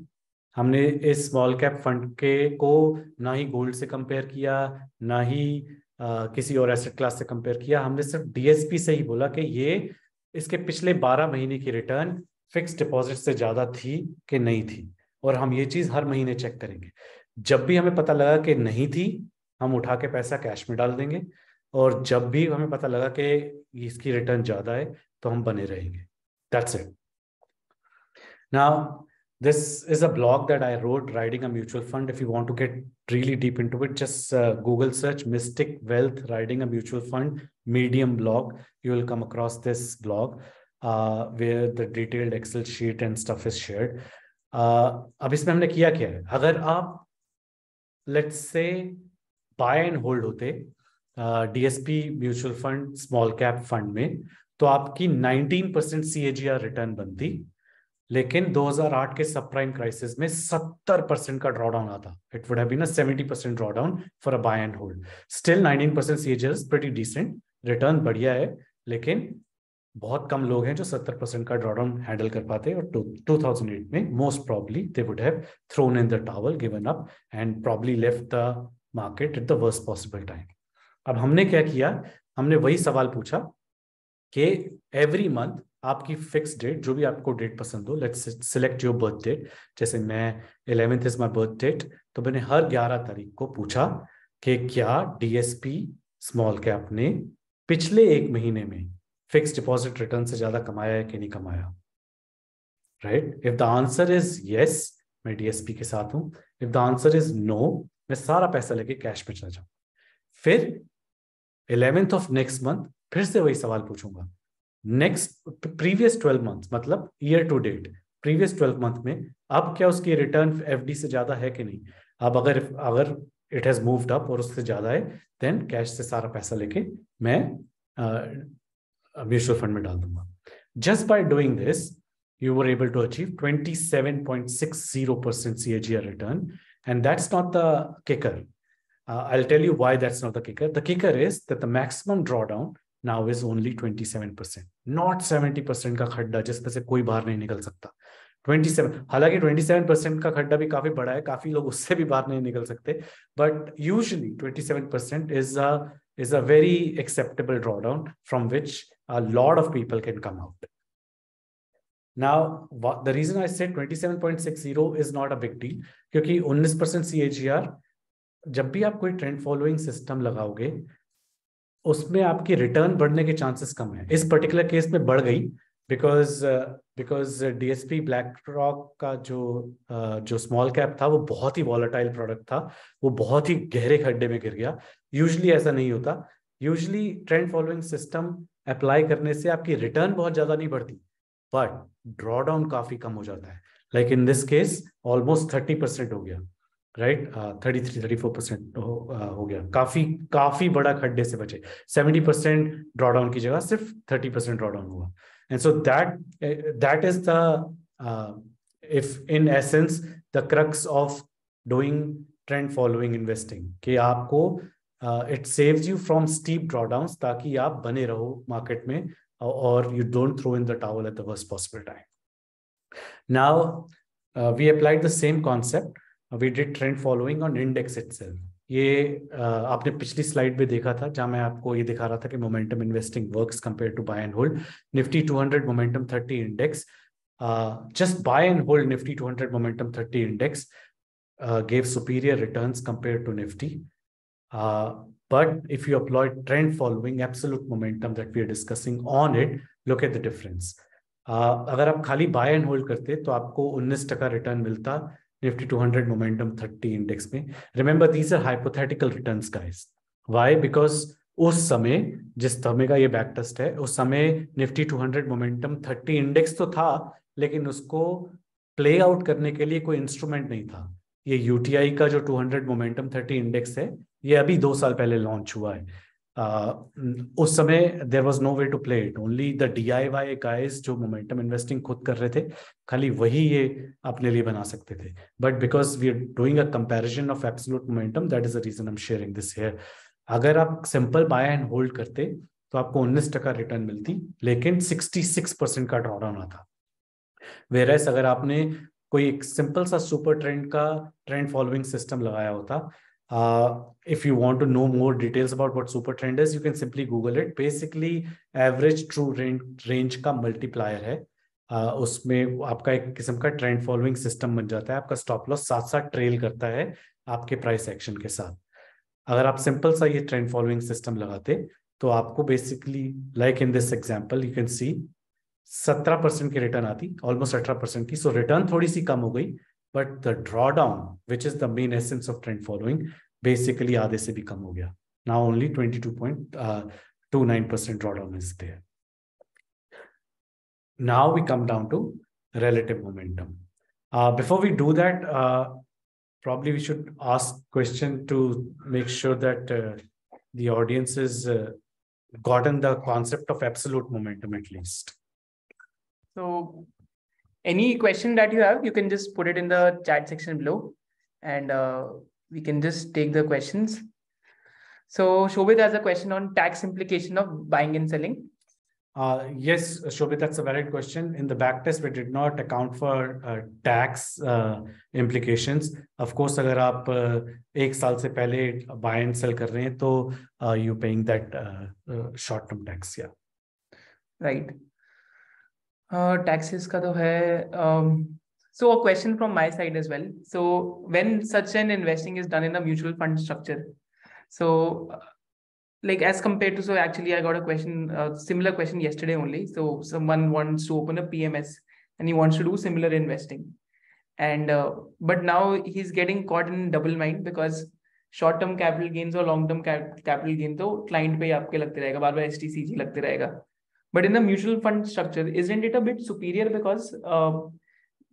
हमने इस स्मॉल कैप फंड के को ना ही गोल्ड से कंपेयर किया ना ही आ, किसी और एसेट क्लास से कंपेयर किया। हमने सिर्फ़ डीएसपी से ही बोला कि ये इसके पिछले 12 महीने की रिटर्न फिक्स डिपॉजिट से ज़्यादा थी कि नहीं थी। और हम ये चीज़ हर महीने चेक करेंगे। जब भी हमें पता लगा कि नहीं थी हम उठा के पैसा कैश में डाल देंगे। और जब भी हमें पता लगा कि इसकी रिटर्न ज़्यादा है तो हम बने रहेंगे। That's it now this is a blog that I wrote, Riding a Mutual Fund. If you want to get really deep into it, just uh, Google search Mystic Wealth Riding a Mutual Fund Medium blog. You will come across this blog uh, where the detailed Excel sheet and stuff is shared. Uh, अब इसमें हमने किया क्या है अगर आप let's say buy and hold होते DSP mutual fund small cap fund में तो आपकी 19 परसेंट सी रिटर्न बनती, लेकिन 2008 के सब प्राइम क्राइसिस में 70 परसेंट का ड्रॉडाउन आता। It would have been a 70 percent drawdown for a buy and hold still 19 percent CHS pretty decent return बढ़िया है, लेकिन बहुत कम लोग हैं जो 70 परसेंट का ड्रॉडाउन हैंडल कर पाते और टू थाउज़ेंड एट में most probably they would have thrown in the towel given up and probably left the market at the worst possible time अब हमने क्या किया? हमने वही सवाल पूछा कि एवरी मंथ आपकी फिक्स डेट जो भी आपको डेट पसंद हो let's select your birth date जैसे मैं eleventh is my birth date तो मैंने हर ग्यारह तारीख को पूछा कि क्या डीएसपी स्मॉल कैप ने पिछले एक महीने में फिक्स डिपॉजिट रिटर्न से ज़्यादा कमाया है कि नहीं कमाया? Right if the answer is yes मैं डीएसपी के साथ हूँ। If the answer is no मैं सारा पैसा लेके कैश में चला जाऊँ। फिर इलेवेंथ ऑफ़ नेक्स्ट मंथ फिर से वही सवाल पूछूँगा नेक्स्ट प्रीवियस ट्वेल्व मंथ मतलब year to date previous twelve month में अब क्या उसकी रिटर्न एफडी से ज़्यादा है कि नहीं अब अगर अगर इट हैज़ मूव्ड अप और उससे ज़्यादा है देन कैश से सारा पैसा लेके मैं म्यूचुअल फंड में डाल दूँगा just by doing this you were able to achieve 27.60% CAGR return. And that's not the kicker. Uh, I'll tell you why that's not the kicker. The kicker is that the maximum drawdown now is only twenty seven percent not seventy percent का खड्डा जिसमें से कोई बाहर नहीं निकल सकता twenty seven हालाँकि ट्वेंटी सेवन परसेंट का खड्डा भी काफ़ी बड़ा है काफ़ी लोग उससे भी बाहर नहीं निकल सकते but usually twenty seven percent is a is a very acceptable drawdown from which a lot of people can come out. Now, what, the reason I said 27.60 is not a big deal, क्योंकि 19% CAGR जब भी आप कोई trend following system लगाओगे उसमें आपकी return बढ़ने के चांसेस कम है। इस पर्टिकुलर केस में बढ़ गई because because DSP BlackRock का जो uh, जो स्मॉल कैप था वो बहुत ही वॉलेटाइल प्रोडक्ट था वो बहुत ही गहरे खड्डे में गिर गया। यूजली ऐसा नहीं होता। Usually trend following system apply करने से आपकी रिटर्न बहुत ज़्यादा नहीं बढ़ती बट ड्रॉ डाउन काफ़ी कम हो जाता है। Like in this case almost thirty percent हो गया। Right thirty three thirty four percent हो गया। काफ़ी काफ़ी बड़ा खड्डे से बचे। सेवेंटी परसेंट ड्रॉडाउन की जगह सिर्फ़ थर्टी परसेंट ड्रॉ डाउन हुआ and so that that is the if in essence the crux of doing trend following investing कि आपको it saves you from steep drawdown ताकि आप बने रहो मार्केट में और you don't throw in the towel at the worst possible time now we applied the same concept we did trend following on index itself ये आपने पिछली slide में देखा था जहाँ मैं आपको ये दिखा रहा था कि momentum investing works compare to buy hold Nifty 200 momentum 30 index just buy and hold Nifty 200 momentum 30 index returns compared to nifty. uh, but if you apply trend following absolute momentum that we are discussing on it look at the difference. uh, अगर आप खाली buy and hold करते तो आपको 19 टका return मिलता Nifty 200 momentum 30 index में। Remember these are hypothetical returns guys why because उस समय, जिस समय का ये बैक टेस्ट है, उस समय निफ्टी 200 मोमेंटम 30 इंडेक्स तो था, लेकिन उसको प्ले आउट करने के लिए कोई इंस्ट्रूमेंट नहीं था। ये यूटीआई का जो 200 मोमेंटम 30 इंडेक्स है, ये अभी दो साल पहले लॉन्च हुआ है। उस समय there was no way to play it only the D I Y guys जो मोमेंटम इन्वेस्टिंग खुद कर रहे थे, खाली वही ये अपने लिए बना सकते थे. But because we are doing a comparison of absolute momentum that is the reason I am sharing this here अगर आप सिंपल बाय एंड होल्ड करते तो आपको उन्नीस टका रिटर्न मिलती, लेकिन सिक्सटी सिक्स परसेंट का ड्रॉडाउन आता वेरस अगर आपने कोई एक सिंपल सा सुपर ट्रेंड का ट्रेंड फॉलोइंग सिस्टम लगाया होता if you want to know more details about what super trend is you can simply Google it basically average true range range का मल्टीप्लायर है. Uh, उसमें आपका एक किस्म का ट्रेंड फॉलोइंग सिस्टम बन जाता है। आपका स्टॉप लॉस साथ साथ ट्रेल करता है आपके प्राइस एक्शन के साथ। अगर आप सिंपल सा ये ट्रेंड फॉलोइंग सिस्टम लगाते तो आपको basically like in this example you can see सत्रह परसेंट की रिटर्न आती ऑलमोस्ट अठारह परसेंट की। सो रिटर्न थोड़ी सी कम हो गई। But the draw down which is the main essence of trend following basically आधे से भी कम हो गया now only twenty two point two nine percent draw down is there now we come down to relative momentum uh, before we do that uh, probably we should ask question to make sure that uh, the audience has uh, gotten the concept of absolute momentum at least So any question that you have, you can just put it in the chat section below and uh, we can just take the questions. So Shobit has a question on tax implication of buying and selling. Uh, yes, Shobit, that's a valid question. In the back test, we did not account for uh, tax uh, implications. Of course, अगर आप uh, एक साल से पहले buy and sell कर रहे हैं तो uh, you paying that uh, uh, short term tax, yeah. Right. Taxes का तो है so a question from my side as well so when such an investing is done in a mutual fund structure so like as compare to so actually I got a question similar question yesterday only so someone wants to open a PMS and he wants to do similar investing and but now he is getting caught in double mind because short term capital gains और long term capital gain तो client पे ही आपके लगते रहेगा बार बार S T C G लगते रहेगा। but in the mutual fund structure isn't it a bit superior because uh,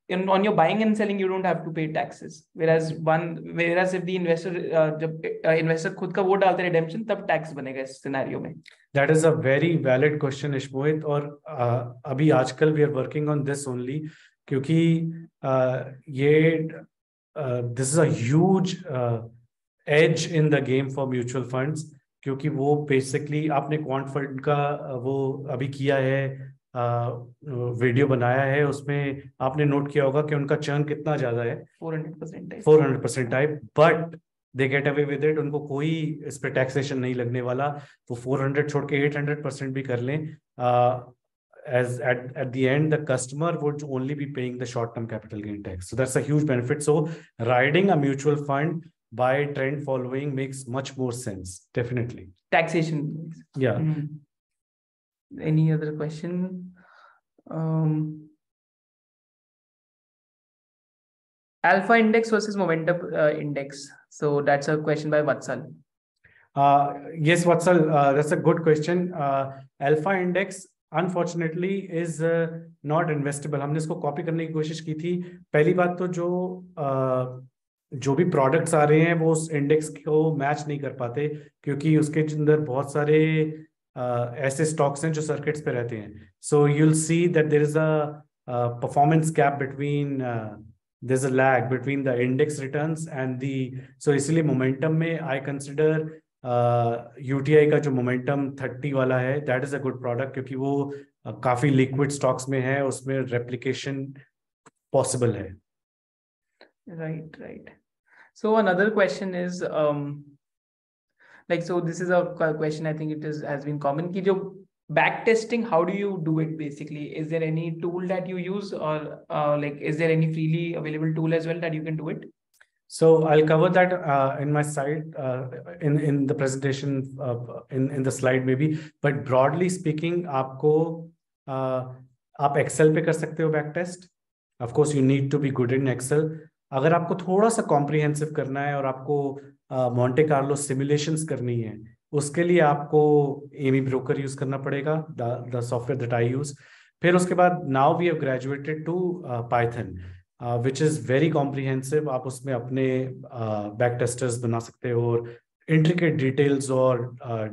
in, on your buying and selling you don't have to pay taxes whereas one whereas if the investor uh, जब uh, investor खुद का vote डालते redemption तब tax बनेगा इस scenario में That is a very valid question, Ishmohit. और uh, अभी आजकल we are working on this only क्योंकि uh, ये uh, this is a huge uh, edge in the game for mutual funds क्योंकि वो बेसिकली आपने क्वांट फंड का वो अभी किया है वीडियो बनाया है उसमें आपने नोट किया होगा कि उनका चर्न कितना ज़्यादा है। Four hundred percent four hundred percent type but they get away with it उनको कोई इस पे टैक्सेशन नहीं लगने वाला वो फोर हंड्रेड छोड़ के एट हंड्रेड परसेंट भी कर लें। as at, at the end the customer would only be paying the short term capital gain tax. So that's a huge benefit. So riding a mutual fund by trend following makes much more sense definitely taxation yeah mm. any other question um alpha index versus momentum uh, index so that's a question by vatsal uh, yes vatsal uh, that's a good question uh, alpha index unfortunately is not investable हमने इसको copy करने की कोशिश की थी पहली बात तो जो uh, जो भी प्रोडक्ट्स आ रहे हैं वो उस इंडेक्स को मैच नहीं कर पाते क्योंकि उसके अंदर बहुत सारे ऐसे स्टॉक्स हैं जो सर्किट्स पे रहते हैं। So you'll see that there is a performance gap between there's a lag between the index returns and the so इसलिए मोमेंटम में आई कंसिडर यूटीआई का जो मोमेंटम थर्टी वाला है that is a good product क्योंकि वो uh, काफ़ी liquid stocks में है उसमें रेप्लीकेशन पॉसिबल है। Right right so another question is like so this is a question i think it is has been common ki jo back testing how do you do it basically is there any tool that you use or uh, like is there any freely available tool as well that you can do it So I'll cover that uh, in my side uh, in in the presentation uh, in in the slide maybe. But broadly speaking, आपको uh, आप Excel पे कर सकते हो back test. Of course, you need to be good in Excel. अगर आपको थोड़ा सा कॉम्प्रिहेंसिव करना है और आपको मॉन्टे कार्लो सिमुलेशंस करनी है उसके लिए आपको एमी ब्रोकर यूज़ करना पड़ेगा the software that I use फिर उसके बाद now we have graduated to Python which is very comprehensive आप उसमें अपने बैक uh, टेस्टर्स बना सकते हो और इंट्रिकेट डिटेल्स और uh,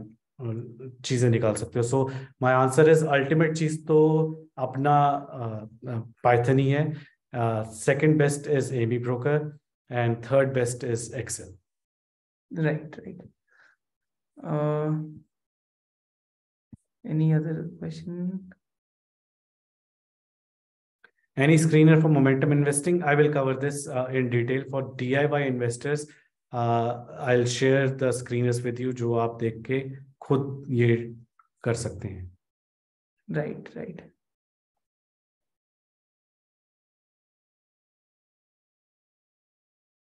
चीज़ें निकाल सकते हो। So my answer is ultimate चीज़ तो अपना पाइथन uh, ही है। Uh, second best is AmiBroker, and third best is Excel. Right, right. Uh, any other question? Any screener for momentum investing? I will cover this uh, in detail for DIY investors. Uh, I'll share the screeners with you, जो आप देख के खुद ये कर सकते हैं. Right, right.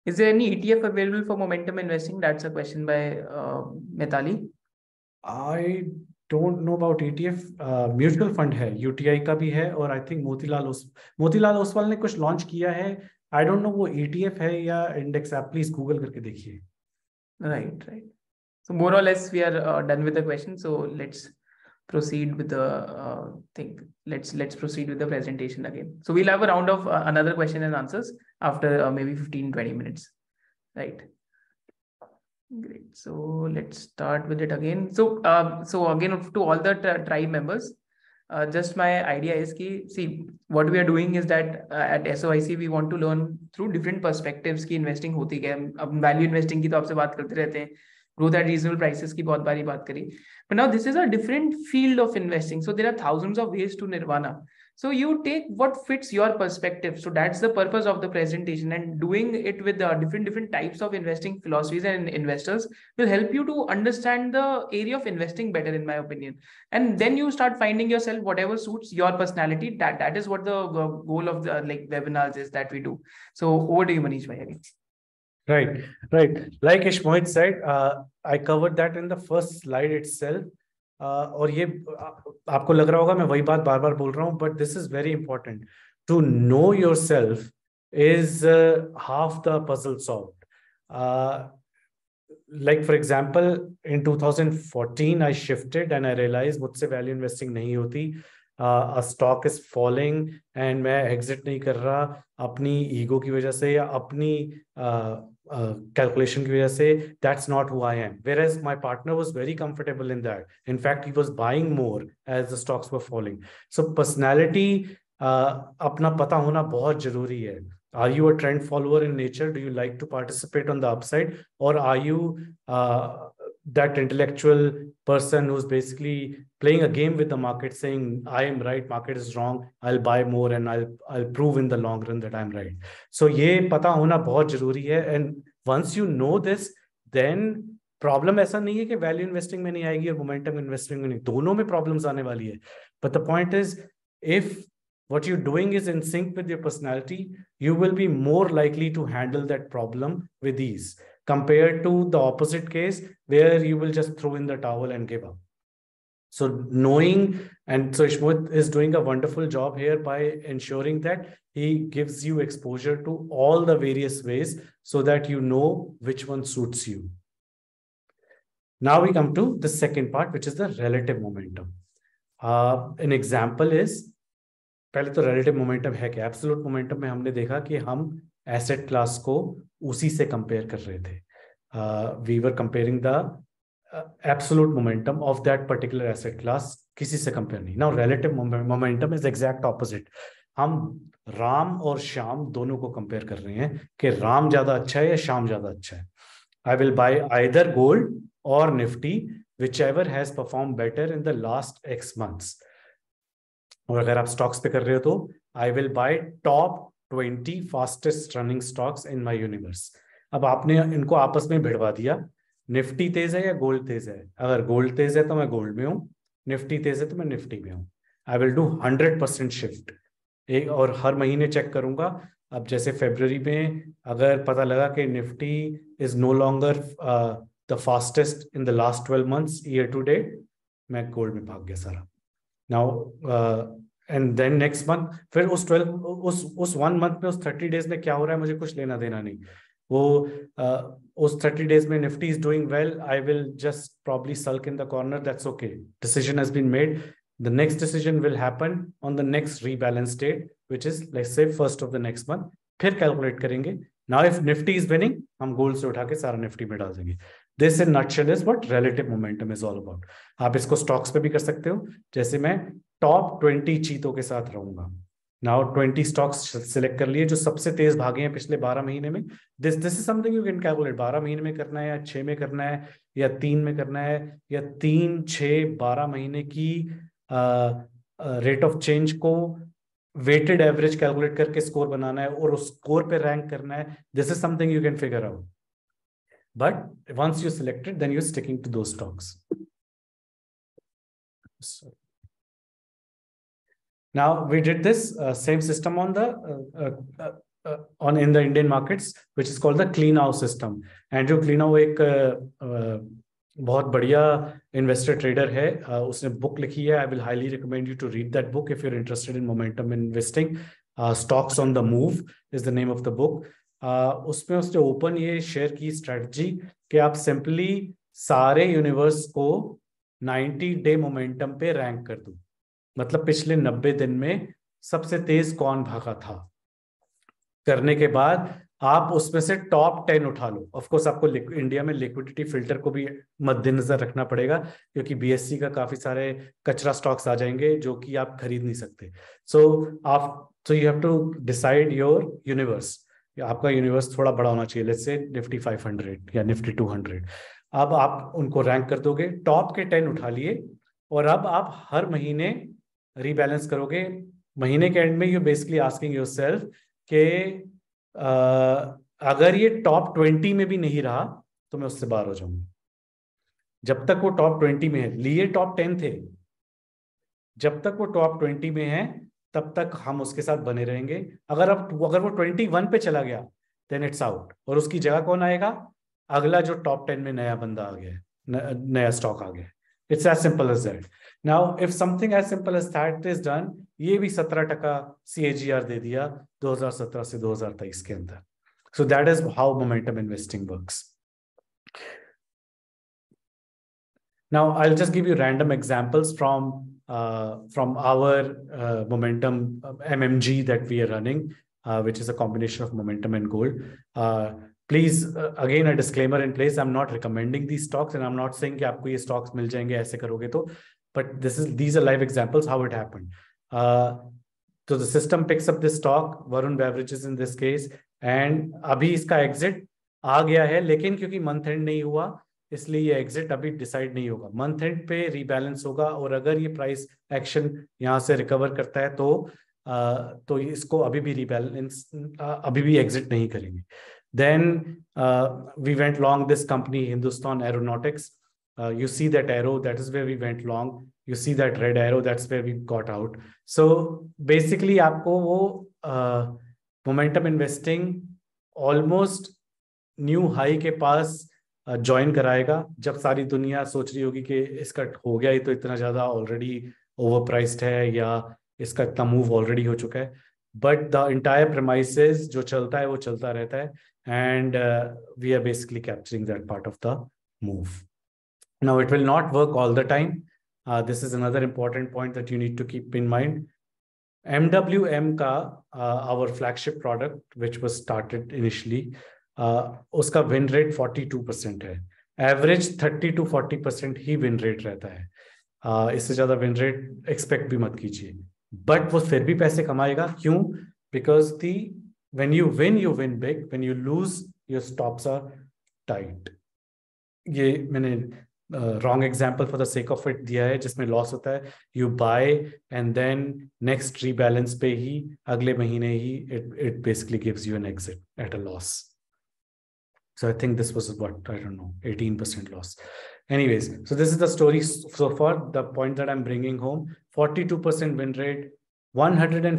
Is there any ETF available for momentum investing? That's a question by uh, Metali. I don't know about ETF mutual fund है यूटीआई का भी है और आई थिंक मोतीलाल ओस मोतीलाल ओसवाल ने कुछ लॉन्च किया है आई डोंट नो वो ईटीएफ है या इंडेक्स ऐप प्लीज़ गूगल करके देखिए right right so more or less we are uh, done with the question so let's proceed with the uh, thing let's let's proceed with the presentation again so we'll have a round of uh, another question and answers after uh, maybe 15 20 minutes right Great. So let's start with it again. So, um, so again, to all the tribe members, uh, just my idea is ki, see, what we are doing is that uh, at SOIC, we want to learn through different perspectives ki investing hoti kya अब value investing की तो आपसे बात करते रहते हैं growth at reasonable prices की बहुत बारी बात करी but now this is a different field of investing so there are thousands of ways to nirvana so you take what fits your perspective. So that's the purpose of the presentation and doing it with the different different types of investing philosophies and investors will help you to understand the area of investing better, in my opinion. And then you start finding yourself whatever suits your personality. That that is what the goal of the like webinars is that we do. So over to you, Manish Bhai. Right, right. Like Ishmohit said, uh, I covered that in the first slide itself. और ये आपको लग रहा होगा, मैं वही बात बार बार बोल रहा हूँ but this is very important to know yourself is half the puzzle solve like for example in two thousand fourteen I shifted and I realise मुझसे वैल्यू इन्वेस्टिंग नहीं होती. स्टॉक इज़ फॉलोइंग एंड मैं exit नहीं कर रहा अपनी ego की वजह से या अपनी uh, calculation की वजह से that's not who I am. Whereas my partner was very comfortable in that. In fact, he was buying more as the stocks were falling. So personality uh, अपना पता होना बहुत जरूरी है. Are you a trend follower in nature? Do you like to participate on the upside, or are you uh, that intellectual person who's basically playing a game with the market saying i am right market is wrong i'll buy more and i'll i'll prove in the long run that i'm right so ye pata hona bahut zaruri hai and once you know this then problem ऐसा नहीं है कि value investing में नहीं आएगी और momentum investing में नहीं दोनों में प्रॉब्लम्स आने वाली है but the point is if what you're doing is in sync with your personality, you will be more likely to handle that problem with ease compared to the opposite case where you will just throw in the towel and give up. So knowing, and so Ishmood is doing a wonderful job here by ensuring that he gives you exposure to all the various ways so that you know which one suits you. Now we come to the second part, which is the relative momentum. Uh, an example is पहले तो relative momentum है कि absolute momentum में हमने देखा कि हम asset class को उसी से कंपेयर कर रहे थे। We were comparing the absolute momentum of that particular asset class किसी से कंपेयर नहीं। Now relative momentum is exact opposite हम राम और श्याम दोनों को कंपेयर कर रहे हैं कि राम ज़्यादा अच्छा है या श्याम ज़्यादा अच्छा है। I will buy either gold और Nifty whichever has perform better in the last X months और अगर आप स्टॉक्स पे कर रहे हो तो I will buy top twenty fastest running stocks in my universe. अब आपने इनको आपस में भिड़वा दिया। निफ्टी तेज है या गोल्ड तेज है? अगर गोल्ड तेज है तो मैं गोल्ड में हूँ, निफ्टी तेज है तो मैं निफ्टी में हूँ। I will do hundred percent shift एक और हर महीने चेक करूँगा। अब जैसे फेब्रवरी में अगर पता लगा कि Nifty is no longer the fastest in the last 12 months, year to date, मैं गोल्ड में भाग गया सारा। Now and then next month फिर उस 12 उस उस वन मंथ में उस 30 डेज़ में क्या हो रहा है? मुझे कुछ लेना देना नहीं। वो uh, उस 30 डेज़ में Nifty is doing well I will just probably sulk in the corner that's okay decision has been made the next decision will happen on the next rebalance date which is let's say first of the next month. फिर calculate करेंगे। Now if Nifty is winning हम gold से उठा के सारा Nifty में डाल देंगे। This in nutshell is what relative momentum is all about आप इसको स्टॉक्स पे भी कर सकते हो। जैसे मैं टॉप ट्वेंटी चीतों के साथ रहूँगा। नाउ ट्वेंटी स्टॉक्स सिलेक्ट कर लिए जो सबसे तेज भागे हैं पिछले बारह महीने में। This this is something you can calculate बारह महीने में करना है या छह में करना है या तीन में करना है या तीन छ बारह महीने की रेट ऑफ़ चेंज को वेटेड एवरेज कैलकुलेट करके स्कोर बनाना है और उस स्कोर पे रैंक करना है। This is something you can figure out but once you selected you're sticking to those stocks. So, now we did this uh, same system on the uh, uh, uh, on in the Indian markets, which is called the CleanOw system. Andrew CleanOw एक बहुत बढ़िया investor trader है उसने book लिखी है. I will highly recommend you to read that book if you are interested in momentum investing stocks on the move is the name of the book उसमें उसने open ये शेयर की strategy कि आप सिंपली सारे universe को 90 day momentum पे rank कर दो। मतलब पिछले 90 दिन में सबसे तेज कौन भागा था? करने के बाद आप उसमें से टॉप टेन उठा लो। ऑफ़ कोर्स आपको इंडिया में लिक्विडिटी फ़िल्टर को भी मद्देनजर रखना पड़ेगा, क्योंकि बीएससी का काफ़ी सारे कचरा स्टॉक्स आ जाएँगे जो कि आप खरीद नहीं सकते। सो आप so you have to decide your universe आपका यूनिवर्स थोड़ा बड़ा होना चाहिए लेट्स से निफ्टी 500 या निफ्टी 200 अब आप उनको रैंक कर दोगे। टॉप के टेन उठा लिए और अब आप हर महीने रीबैलेंस करोगे। महीने के एंड में you basically asking your self के अगर ये टॉप ट्वेंटी में भी नहीं रहा तो मैं उससे बाहर हो जाऊँगा। जब तक वो टॉप ट्वेंटी में है, लिए टॉप टेन थे। जब तक वो टॉप ट्वेंटी में है, तब तक हम उसके साथ बने रहेंगे। अगर अब, अगर वो ट्वेंटी वन पे चला गया देन इट्स आउट और उसकी जगह कौन आएगा? अगला जो टॉप टेन में नया बंदा आ गया है नया स्टॉक आ गया it's as simple as that now if something as simple as that is done ये भी सत्रह टका सी दे दिया 2017 से 2023 के अंदर सो that is how momentum investing works now i'll just give you random examples from uh, from our uh, momentum uh, MMG that we are running, uh, which is a combination of momentum and gold. Uh, please, uh, again, a disclaimer in place. I'm not recommending these stocks, and I'm not saying कि आपको ये stocks मिल जाएंगे ऐसे करोगे तो. But this is these are live examples how it happened. Uh, so the system picks up this stock, Varun Beverages in this case, and अभी इसका exit आ गया है, लेकिन क्योंकि month end नहीं हुआ, इसलिए ये एग्जिट अभी डिसाइड नहीं होगा मंथ एंड पे रीबैलेंस होगा और अगर ये प्राइस एक्शन यहाँ से रिकवर करता है तो आ, तो इसको अभी भी रीबैलेंस अभी भी एग्जिट नहीं करेंगे then we went long this company Hindustan Aeronautics you see that arrow that is way we went long you see that red arrow that's way we got out so basically आपको वो momentum investing almost new high के पास join कराएगा। जब सारी दुनिया सोच रही होगी कि इसका हो गया ही तो इतना ज़्यादा ऑलरेडी ओवर प्राइस्ड है या इसका इतना मूव ऑलरेडी हो चुका है। बट द इंटायर प्रमाइसेस जो चलता है, वो चलता रहता है। And we are basically capturing that part of the move now it will not work all the time this is another important point that you need to keep in mind MWM का our flagship product which was started initially उसका win rate 42 percent है average 30 to 40 percent he win rate रहता है uh, इससे ज्यादा win rate expect भी मत कीजिए बट वो फिर भी पैसे कमाएगा क्यों because the when you win you win big when you lose your stops are tight ये मैंने wrong example for the sake of it दिया है जिसमें लॉस होता है you buy and then next rebalance पे ही अगले महीने ही it it basically gives you an exit at a loss So I think this was what I don't know, 18% loss. Anyways, so this is the story so far. The point that I'm bringing home 42% win rate, 150%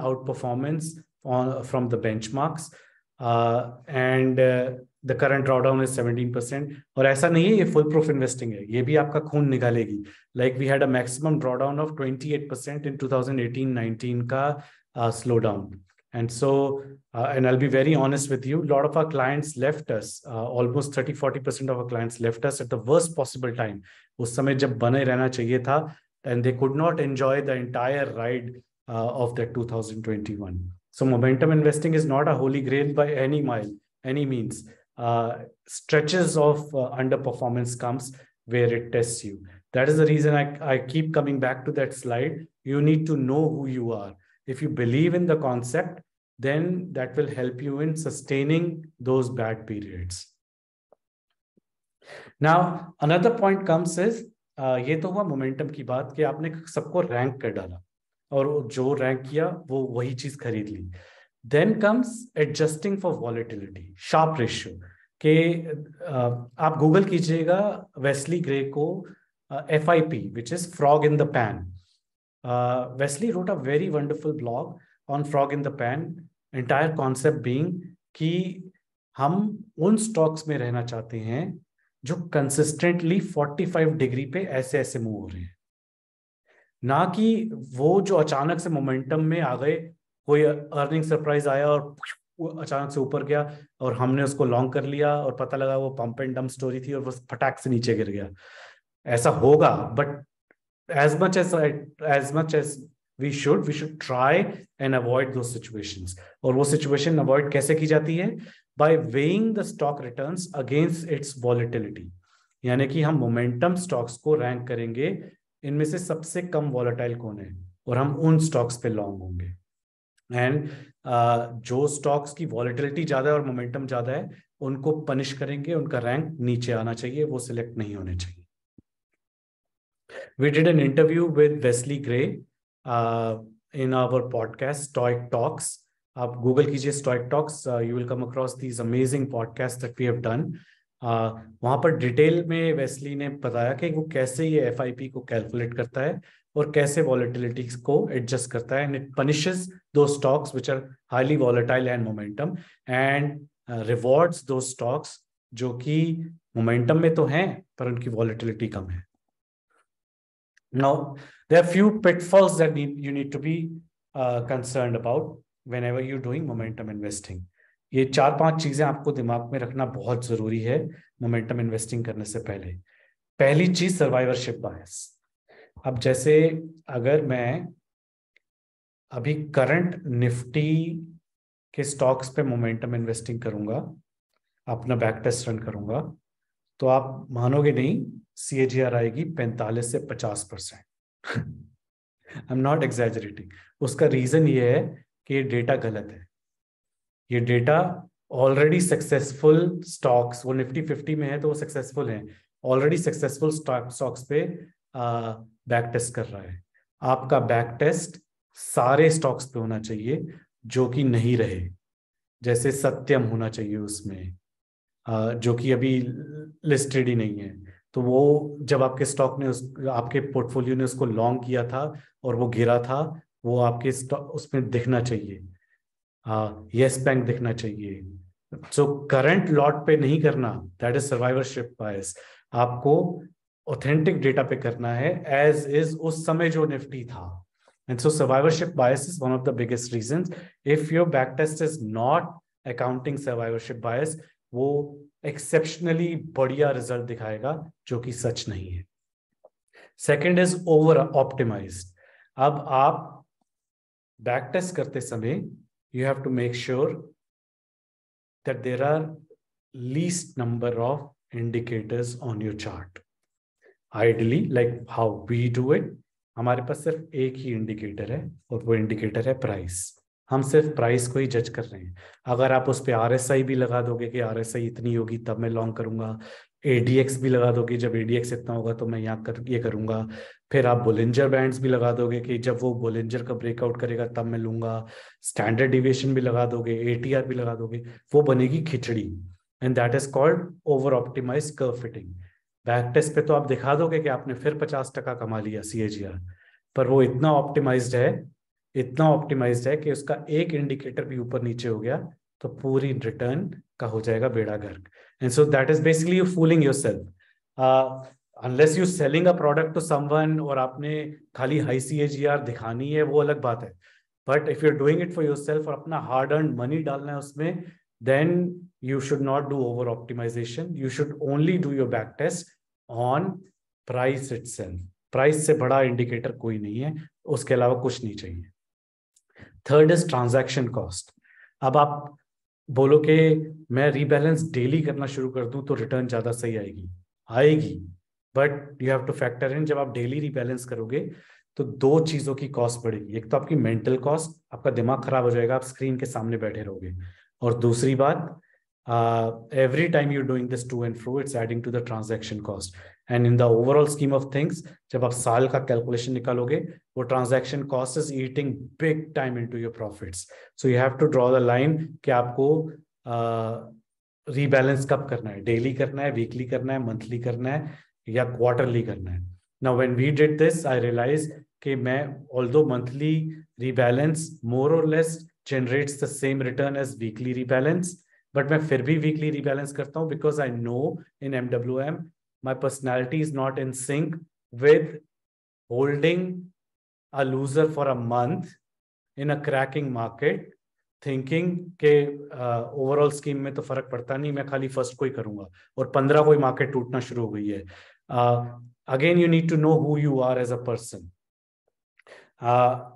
outperformance on, from the benchmarks. Uh, and uh, the current drawdown is 17 percent और ऐसा नहीं है ये foolproof investing है ये भी आपका खून निकालेगी like we had a maximum drawdown of 28 percent in 2018-19 का slow down and so uh, and i'll be very honest with you a lot of our clients left us uh, almost 30 40% of our clients left us at the worst possible time उस समय जब बने रहना चाहिए था and they could not enjoy the entire ride uh, of that 2021 so momentum investing is not a holy grail by any mile any means uh, stretches of uh, underperformance comes where it tests you. That is the reason I, I keep coming back to that slide. You need to know who you are. If you believe in the concept, then that will help you in sustaining those bad periods. Now, another point comes is uh, ये तो हुआ momentum की बात कि आपने सबको rank कर डाला और जो रैंक किया वो वही चीज खरीद ली then comes adjusting for volatility Sharpe ratio के आप गूगल कीजिएगा वेस्ली ग्रे को F I P which is frog in the pan Wesley wrote a very wonderful blog on frog in the pan entire concept being कि हम उन stocks में रहना चाहते हैं जो कंसिस्टेंटली 45 डिग्री पे ऐसे ऐसे मूव हो रहे हैं। ना कि वो जो अचानक से मोमेंटम में आ गए कोई अर्निंग सरप्राइज़ आया और अचानक से ऊपर गया और हमने उसको लॉन्ग कर लिया और पता लगा वो पंप एंड डम स्टोरी थी और वो फटाक से नीचे गिर गया। ऐसा होगा but as much as as much as we should we should try and avoid those situations और वो सिचुएशन अवॉइड कैसे की जाती है? By weighing the stock returns against its volatility यानी कि हम मोमेंटम स्टॉक्स को रैंक करेंगे, इनमें से सबसे कम वॉलेटाइल कौन है? और हम उन स्टॉक्स पे लॉन्ग होंगे। एंड uh, जो स्टॉक्स की वॉलिटिलिटी ज़्यादा है और मोमेंटम ज़्यादा है उनको पनिश करेंगे उनका रैंक नीचे आना चाहिए वो सिलेक्ट नहीं होने चाहिए we did an interview with Wesley Gray uh, in our podcast Talks. आप गूगल कीजिए Stoic talks you will come across these amazing podcast that we have done वहाँ पर डिटेल में वेस्ली ने बताया कि वो कैसे ये एफआईपी को कैलकुलेट करता है और कैसे वॉलिटिलिटीज को एडजस्ट करता है and it punishes those stocks which are highly volatile and momentum and rewards those stocks जो कि मोमेंटम में तो हैं पर उनकी वॉलिटिलिटी कम है। Are few pitfalls that need, you need to be uh, concerned about whenever you're doing momentum investing. ये चार पाँच चीज़ें आपको दिमाग में रखना बहुत ज़रूरी है मोमेंटम इन्वेस्टिंग करने से पहले। पहली चीज़ सर्वाइवरशिप बायस अब जैसे अगर मैं अभी करंट निफ्टी के स्टॉक्स पे मोमेंटम इन्वेस्टिंग करूँगा, अपना बैक टेस्ट रन करूँगा तो आप मानोगे नहीं सी आएगी पैंतालीस से पचास percent. I am not exaggerating उसका रीजन ये है कि ये डेटा गलत है। ये डेटा ऑलरेडी सक्सेसफुल स्टॉक्स वो निफ्टी फिफ्टी में है तो वो सक्सेसफुल हैं। ऑलरेडी सक्सेसफुल स्टॉक स्टॉक्स पे बैक टेस्ट कर रहा है। आपका बैक टेस्ट सारे स्टॉक्स पे होना चाहिए जो कि नहीं रहे। जैसे सत्यम होना चाहिए उसमें आ, जो कि अभी लिस्टेड ही नहीं है। तो वो जब आपके स्टॉक ने उस आपके पोर्टफोलियो ने उसको लॉन्ग किया था और वो गिरा था वो आपके स्टॉक उसमें दिखना चाहिए। यस बैंक दिखना चाहिए। सो करंट लॉट पे नहीं करना दैट इज़ सर्वाइवरशिप बायस आपको ऑथेंटिक डेटा पे करना है एज इज़ उस समय जो निफ्टी था। And so survivorship bias is one of the biggest reason if your back test is not accounting survivorship bias वो एक्सेप्शनली बढ़िया रिज़ल्ट दिखाएगा, जो कि सच नहीं है। सेकेंड इज़ ओवर ऑप्टिमाइज अब आप बैक टेस्ट करते समय you have to make sure that there are least number of indicators on your chart. Ideally, like how we do it, हमारे पास सिर्फ़ एक ही इंडिकेटर है और वो इंडिकेटर है प्राइस हम सिर्फ़ प्राइस को ही जज कर रहे हैं। अगर आप उस पर आर एस आई भी लगा दोगे कि आर एस आई इतनी होगी तब मैं लॉन्ग करूँगा। एडीएक्स भी लगा दोगे जब एडीएक्स इतना होगा तो मैं यहाँ कर ये करूँगा। फिर आप बोलेंजर बैंड्स भी लगा दोगे कि जब वो बोलेंजर का ब्रेकआउट करेगा तब मैं लूँगा। स्टैंडर्ड डिविएशन भी लगा दोगे ए टी आर भी लगा दोगे। वो बनेगी khichdi. And that is called over optimize curve fitting back test पे तो आप दिखा दोगे कि आपने फिर पचास टका कमा लिया सीएजीआर पर वो इतना ऑप्टिमाइज्ड है, इतना ऑप्टिमाइज्ड है कि उसका एक इंडिकेटर भी ऊपर नीचे हो गया तो पूरी रिटर्न का हो जाएगा बेड़ा गर्क and so that is basically you fooling yourself unless you selling a product to someone और आपने खाली हाई सीएजीआर दिखानी है, वो अलग बात है। But if you are doing it for yourself और अपना हार्ड अर्न मनी डालना है उसमें then you should not do over optimization you should only do your back test on price itself. Price से बड़ा इंडिकेटर कोई नहीं है, उसके अलावा कुछ नहीं चाहिए। थर्ड इज़ ट्रांजैक्शन कॉस्ट अब आप बोलो कि मैं रीबैलेंस डेली करना शुरू कर दूँ तो रिटर्न ज़्यादा सही आएगी। आएगी but you have to factor in जब आप डेली रीबैलेंस करोगे तो दो चीज़ों की कॉस्ट बढ़ेगी। एक तो आपकी मेंटल कॉस्ट आपका दिमाग खराब हो जाएगा, आप स्क्रीन के सामने बैठे रहोगे। और दूसरी बात every time you doing this to and fro it's adding to the transaction cost and in the overall scheme of things जब आप साल का कैलकुलेशन निकालोगे वो transaction cost is eating big time in to your profits so you have to draw the line कि आपको rebalance uh, कब करना है डेली करना है वीकली करना है मंथली करना है या क्वार्टरली करना है now when we did this I realise कि मैं ऑल्दो मंथली रीबैलेंस मोर और less generates the same return as weekly rebalance but मैं फिर भी वीकली रिबैलेंस करता हूँ because I know in MWM my personality is not in sync with holding a loser for a month in a cracking market thinking के overall uh, scheme में तो फ़र्क पड़ता नहीं मैं खाली फ़र्स्ट को ही करूँगा। और पंद्रह को ही मार्केट टूटना शुरू हो गई है। Again you need to know who you are as a person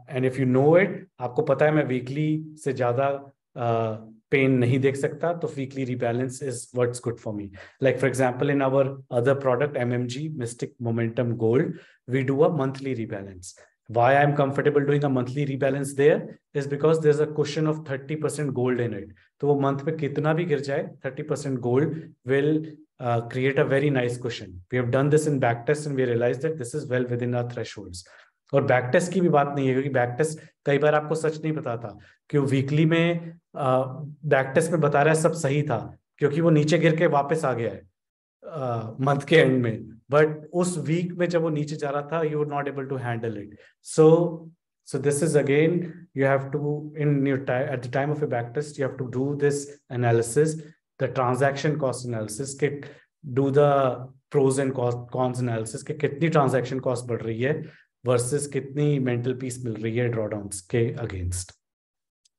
and if you know it आपको पता है मैं वीकली से ज़्यादा पेन uh, नहीं देख सकता तो weekly rebalance is what's good for me like for example in our other product MMG Mystic Momentum Gold we do a monthly rebalance why i'm comfortable doing a monthly rebalance there is because there's a cushion of 30% gold in it तो वो month पे कितना भी गिर जाए 30% gold will uh, create a very nice cushion we have done this in back test and we realized that this is well within our thresholds और back test की भी बात नहीं है, क्योंकि बैक टेस्ट कई बार आपको सच नहीं पता था कि वो वीकली में बैक टेस्ट में बता रहा है सब सही था, क्योंकि वो नीचे गिर के वापस आ गया है मंथ के एंड में। बट उस वीक में जब वो नीचे जा रहा था you are not able to handle it so so this is again you have to in at the time of a back test you have to do this analysis the transaction cost analysis के do the pros and cons analysis के कितनी transaction cost बढ़ रही है versus कितनी mental peace मिल रही है ड्रॉडाउन्स के against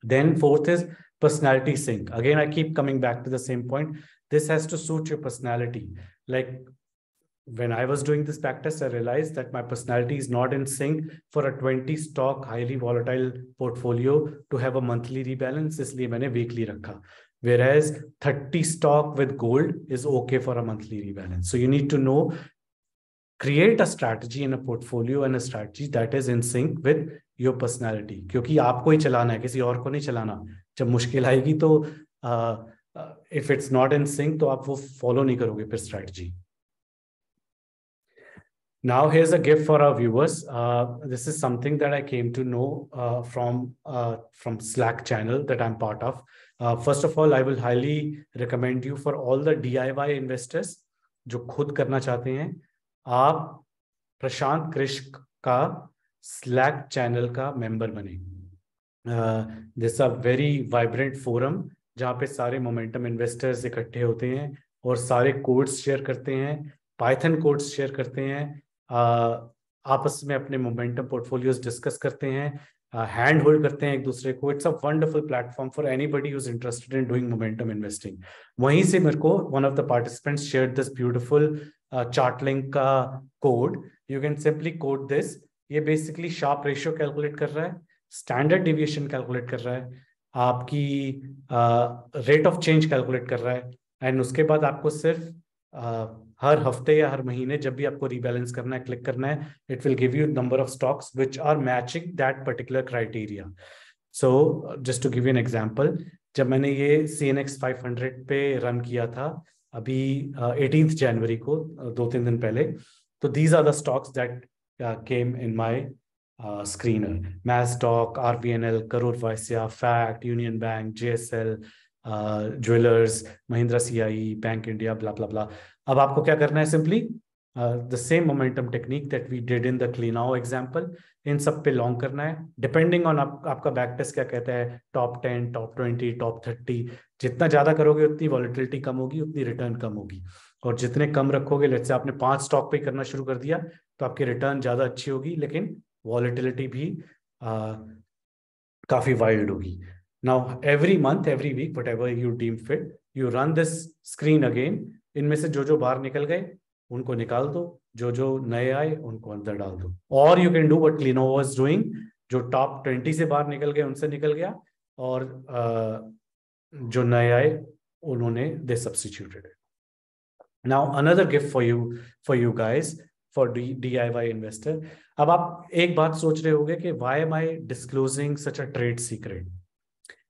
then fourth is personality sync again i keep coming back to the same point this has to suit your personality like when i was doing this practice i realized that my personality is not in sync for a 20 stock highly volatile portfolio to have a monthly rebalance इसलिए मैंने weekly रखा whereas 30 stock with gold is okay for a monthly rebalance so you need to know create a strategy in a portfolio and a strategy that is in sync with your personality क्योंकि आपको ही चलाना है किसी और को नहीं चलाना जब मुश्किल आएगी तो if it's not in sync तो आप वो फॉलो नहीं करोगे फिर strategy Now, here's a gift for our viewers. Uh, this is something that I came to know uh, from uh, from Slack channel that I'm part of. Uh, first of all, I will highly recommend you for all the DIY investors जो खुद करना चाहते हैं आप प्रशांत कृष्ण का Slack channel का member बने। This a very vibrant forum जहाँ पे सारे मोमेंटम इन्वेस्टर्स इकट्ठे होते हैं और सारे कोड्स शेयर करते हैं पाइथन कोड्स शेयर करते हैं। आपस में अपने मोमेंटम पोर्टफोलियोज डिस्कस करते हैं। हैंड होल्ड करते हैं एक दूसरे को। It's a wonderful platform for anybody who is interested in doing momentum investing वहीं से मेरे को one of the participants share this beautiful Chartink का code you can simply code this ये बेसिकली शार्प रेशियो कैलकुलेट कर रहा है standard deviation calculate कर रहा है आपकी रेट ऑफ़ चेंज कैलकुलेट कर रहा है एंड उसके बाद आपको सिर्फ़ uh, हर हफ़्ते या हर महीने जब भी आपको रीबैलेंस करना है क्लिक करना है it will give you number of stocks which are matching that particular criteria so just to give you an example जब मैंने ये C N X five hundred पे रन किया था अभी एटीन uh, जनवरी को uh, दो तीन दिन पहले तो these are the stocks that came in my screener Mastek R B N L Karur Vysya FACT Union Bank J S L jewellers Mahindra C I bank India blah blah blah अब आपको क्या करना है simply the same momentum technique that we did in the Clenow example इन सब पे long करना है। Depending on आप, आपका बैक टेस्ट क्या कहता है? Top ten top twenty top thirty जितना ज़्यादा करोगे उतनी वॉलिटिलिटी कम होगी उतनी रिटर्न कम होगी। और जितने कम रखोगे लेट से आपने पाँच स्टॉक पे करना शुरू कर दिया तो आपकी रिटर्न ज़्यादा अच्छी होगी लेकिन वॉलिटिलिटी भी आ, काफ़ी वाइल्ड होगी। Now every month every week whatever you deem fit you run this screen again इनमें से जो जो बाहर निकल गए, उनको निकाल दो। जो जो नए आए, उनको अंदर डाल दो। और you can do what Clenow was doing जो टॉप ट्वेंटी से बाहर निकल गए, उनसे निकल गया। और जो नए आए, उन्होंने they substituted now another gift for you for you guys for D I Y investor अब आप एक बात सोच रहे होगे कि why am I disclosing such a trade secret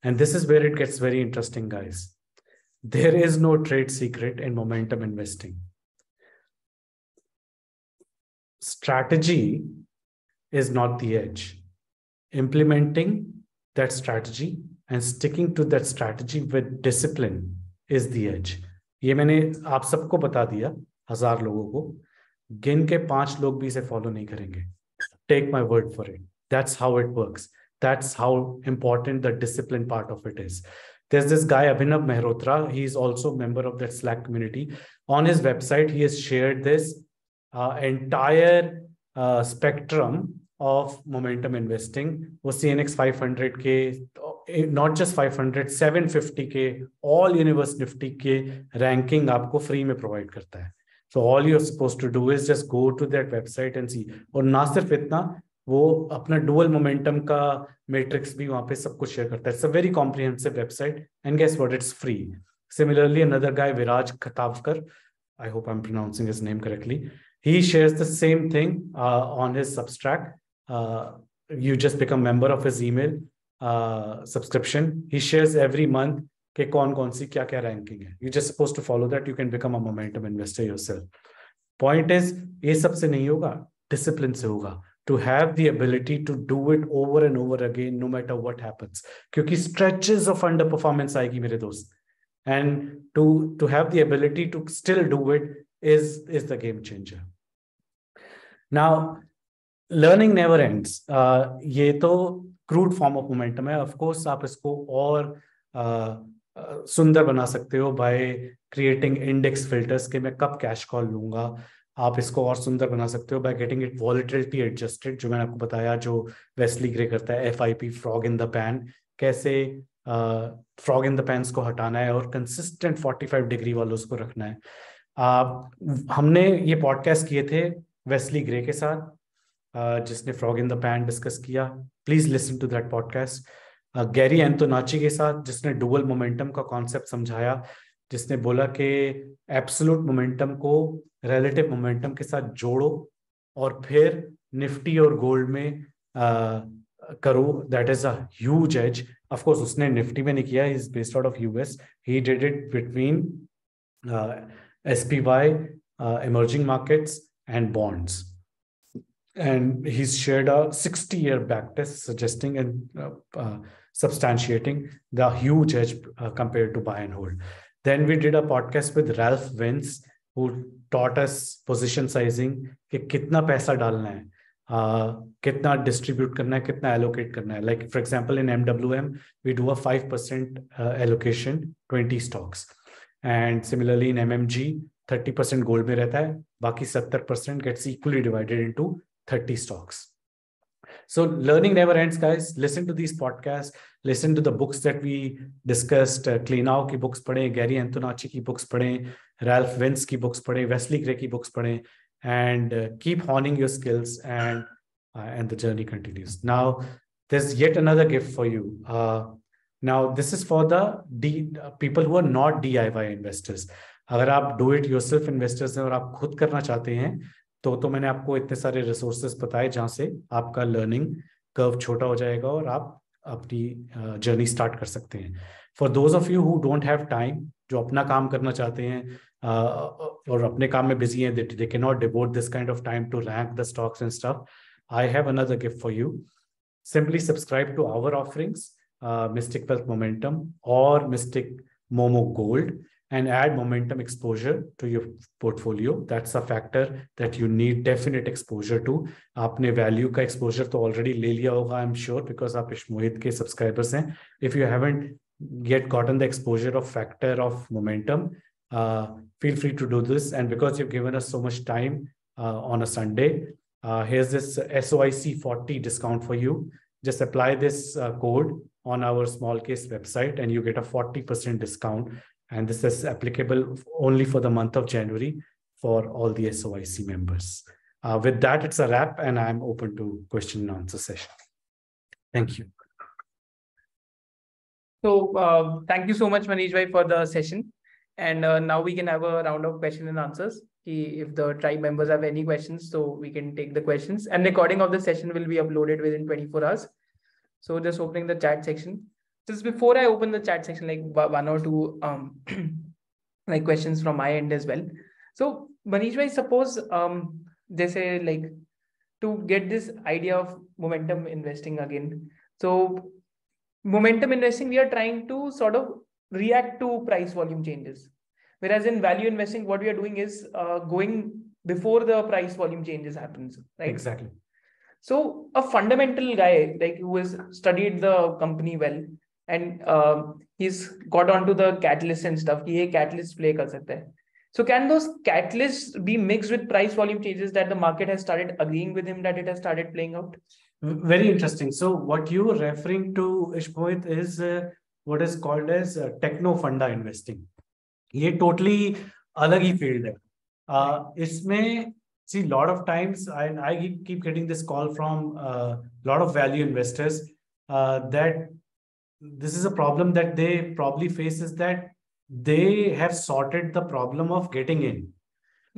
and this is where it gets very interesting guys There is no trade secret in momentum investing. Strategy is not the edge. Implementing that strategy and sticking to that strategy with discipline is the edge. ये मैंने आप सबको बता दिया हजार लोगों को गिन के पांच लोग भी इसे फॉलो नहीं करेंगे take my word for it that's how it works that's how important the discipline part of it is there's this guy, Abhinav Mehrotra. He's also a member of that Slack community. On his website, he has shared this uh, entire uh, spectrum of momentum investing. वो CNX 500 के, not just 500, 750 के, all Universe Nifty के ranking आपको free में provide करता है. So all you're supposed to do is just go to that website and see. और ना सिर्फ इतना, वो अपना डुअल मोमेंटम का मैट्रिक्स भी वहाँ पे सब कुछ शेयर करता है। It's a very comprehensive website and guess what it's free similarly another guy Viraj Khatavkar I hope I am pronouncing his name correctly he shares the same thing uh, on his just become member of his email uh, subscription. He shares every month के कौन कौन सी क्या क्या ranking है। You just suppose to follow that you can become a momentum investor yourself point is ये सबसे नहीं होगा डिसिप्लिन से होगा। To have the ability to do it over and over again no matter what happens क्योंकि stretches of underperformance आएगी मेरे दोस्त and to to have the ability to still do it is is the game changer now never ends uh, ये तो crude form of momentum है of course आप इसको और uh, सुंदर बना सकते हो बाय क्रिएटिंग इंडेक्स फिल्टर्स के मैं कब कैश कॉल लूँगा आप इसको और सुंदर बना सकते हो by getting it volatility adjusted जो मैंने आपको बताया जो वेस्ली ग्रे करता है F I P frog in the pan कैसे फ्रॉग इन द पैंस को हटाना है और कंसिस्टेंट 45 डिग्री वालों को रखना है। uh, हमने ये पॉडकास्ट किए थे वेस्ली ग्रे के साथ uh, जिसने frog in the pan discuss किया। Please listen to that podcast Gary Antonacci के साथ जिसने डुअल मोमेंटम का कॉन्सेप्ट समझाया जिसने बोला कि एब्सोलूट मोमेंटम को रिलेटिव मोमेंटम के साथ जोड़ो और फिर निफ्टी और गोल्ड में आ, करो। That is as edge of course उसने निफ्टी में नहीं किया। Is based out of US he did it between S P Y emerging markets and bonds and he share year back test suggesting and substantiating the edge compare to buy and hold then we did a podcast with Ralph Vince who taught us position sizing कि कितना पैसा डालना है uh, कितना distribute करना है कितना allocate करना है like for example in MWM we do a 5% uh, allocation 20 stocks and similarly in MMG 30% gold में रहता है बाकी 70% gets equally divided into 30 stocks. so learning never ends, guys. Listen to these podcasts. Listen to the books that we discussed. Uh, Clenow books पढ़ें, Gary Antonacci की books पढ़ें, Ralph Vince books पढ़ें, Wesley Gray books पढ़ें, and uh, keep honing your skills and uh, and the journey continues. Now there's yet another gift for you. Uh, now this is for the D, uh, people who are not DIY investors. अगर आप do it yourself investors हैं और आप खुद करना चाहते हैं तो तो मैंने आपको इतने सारे रिसोर्सेस बताए जहाँ से आपका लर्निंग कर्व छोटा हो जाएगा और आप अपनी जर्नी स्टार्ट कर सकते हैं। For those of you who don't have time जो अपना काम करना चाहते हैं और अपने काम में बिज़ी हैं they can not devote this kind of time to rank the stocks and stuff I have another gift for you subscribe to our offerings uh, mystic wealth momentum or mystic momo gold and add momentum exposure to your portfolio. That's a factor that you need definite exposure to. आपने value का exposure तो already ले लिया होगा I'm sure because आप Ishmohit के subscribers हैं. If you haven't yet gotten the exposure of factor of momentum, uh, feel free to do this. And because you've given us so much time uh, on a Sunday, uh, here's this SOIC 40 discount for you. Just apply this uh, code on our smallcase website and you get a 40% discount and this is applicable only for the month of January for all the SOIC members. Uh, with that, it's a wrap, and I'm open to question and answer session. Thank you. So uh, thank you so much, Manish Bhai, for the session. And uh, now we can have a round of question and answers. If the tribe members have any questions, so we can take the questions. And recording of the session will be uploaded within 24 hours. So just opening the chat section just before I open the chat section, like one or two um like questions from my end as well. So Manish, I suppose um they say like to get this idea of momentum investing again. So momentum investing, we are trying to sort of react to price volume changes. Whereas in value investing, what we are doing is uh, going before the price volume changes happens, right? Exactly. So a fundamental guy like who has studied the company well and uh, he's got onto the catalyst and stuff. He catalyst play kar sakta. So can those catalysts be mixed with price volume changes that the market has started agreeing with him that it has started playing out? Very interesting. So what you are referring to, Ishmohit, is uh, what is called as uh, techno funda investing. ये totally अलग ही field है. Uh, इसमें see lot of times and I, I keep, getting this call from a lot of value investors that this is a problem that they probably face is that they have sorted the problem of getting in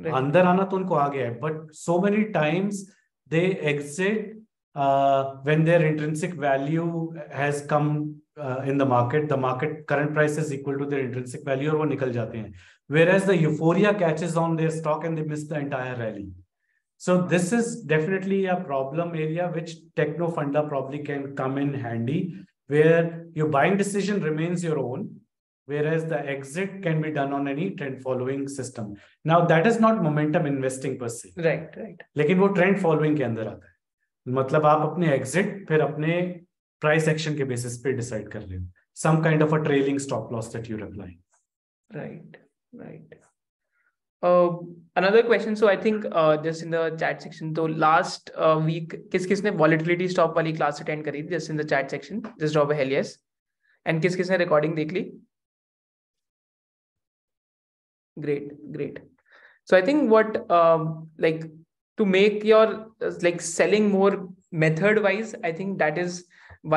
अंदर आना तो उनको आ गया है but so many times they exit when their intrinsic value has come uh, in the market the market current price is equal to their intrinsic value और वो निकल जाते हैं whereas the euphoria catches on their stock and they miss the entire rally so this is definitely a problem area which techno funda probably can come in handy where your buying decision remains your own, whereas the exit can be done on any trend following system. Now that is not momentum investing per se. Right, right. लेकिन वो trend following के अंदर आता है मतलब आप अपने exit फिर अपने price action के basis पे decide कर रहे हो some kind of a trailing stop loss that you're applying. Right, right. Uh, another question so i think uh, just in the chat section so last uh, week किस किसने volatility stop वाली class attend करी just in the chat section just drop a hell yes and किस किसने recording देख ली great great so i think what um, like to make your like selling more method wise i think that is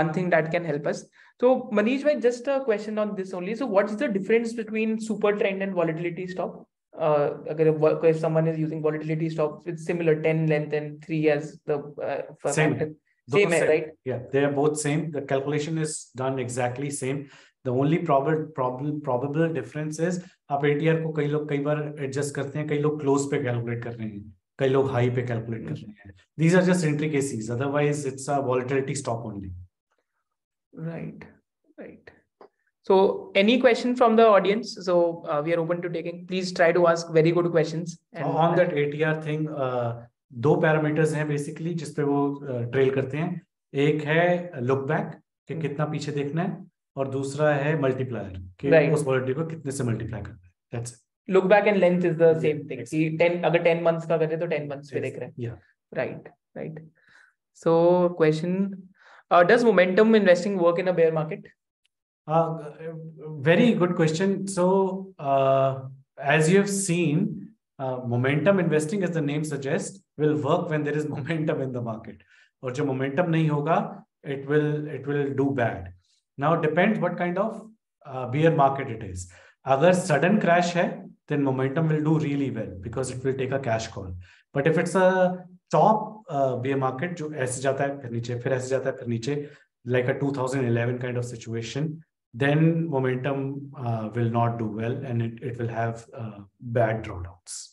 one thing that can help us so manish bhai just a question on this only so what's the difference between super trend and volatility stop Uh, if someone is using volatility stop, it's similar 10 length and 3 as the uh, same. Factor. same, hai, right? Yeah, they are both same. The calculation is done exactly same. The only probable probable probable difference is आप ATR को कई लोग कई बार adjust करते हैं कई लोग close पे calculate कर रहे हैं कई लोग high पे calculate कर रहे हैं these are just intricacies otherwise it's a volatility stop only right right so any question from the audience? So uh, we are open to taking. Please try to ask very good questions and on that ATR thing uh, दो parameters हैं basically जिसपे वो trail करते हैं। एक है look back कि hmm. कितना पीछे देखना है और दूसरा है मल्टीप्लायर कि right. उस वॉलिटी को कितने से मल्टीप्लाई करना है। That's look back and length is the same thing कि 10 अगर 10 मंथ्स का करे तो 10 मंथ्स पे देख रहे हैं। Right right so question does momentum investing work in a bear market very good question so uh, as you have seen uh, momentum investing as the name suggests will work when there is momentum in the market और जो momentum नहीं होगा it will it will do bad Now it depends what kind of uh, bear market it is. Agar sudden crash hai, then momentum will do really well because it will take a cash call. But if it's a top uh, bear market जो ऐसे जाता है फिर नीचे फिर ऐसे जाता है फिर नीचे like a 2011 kind of situation, then momentum uh, will not do well and it, it will have uh, bad drawdowns.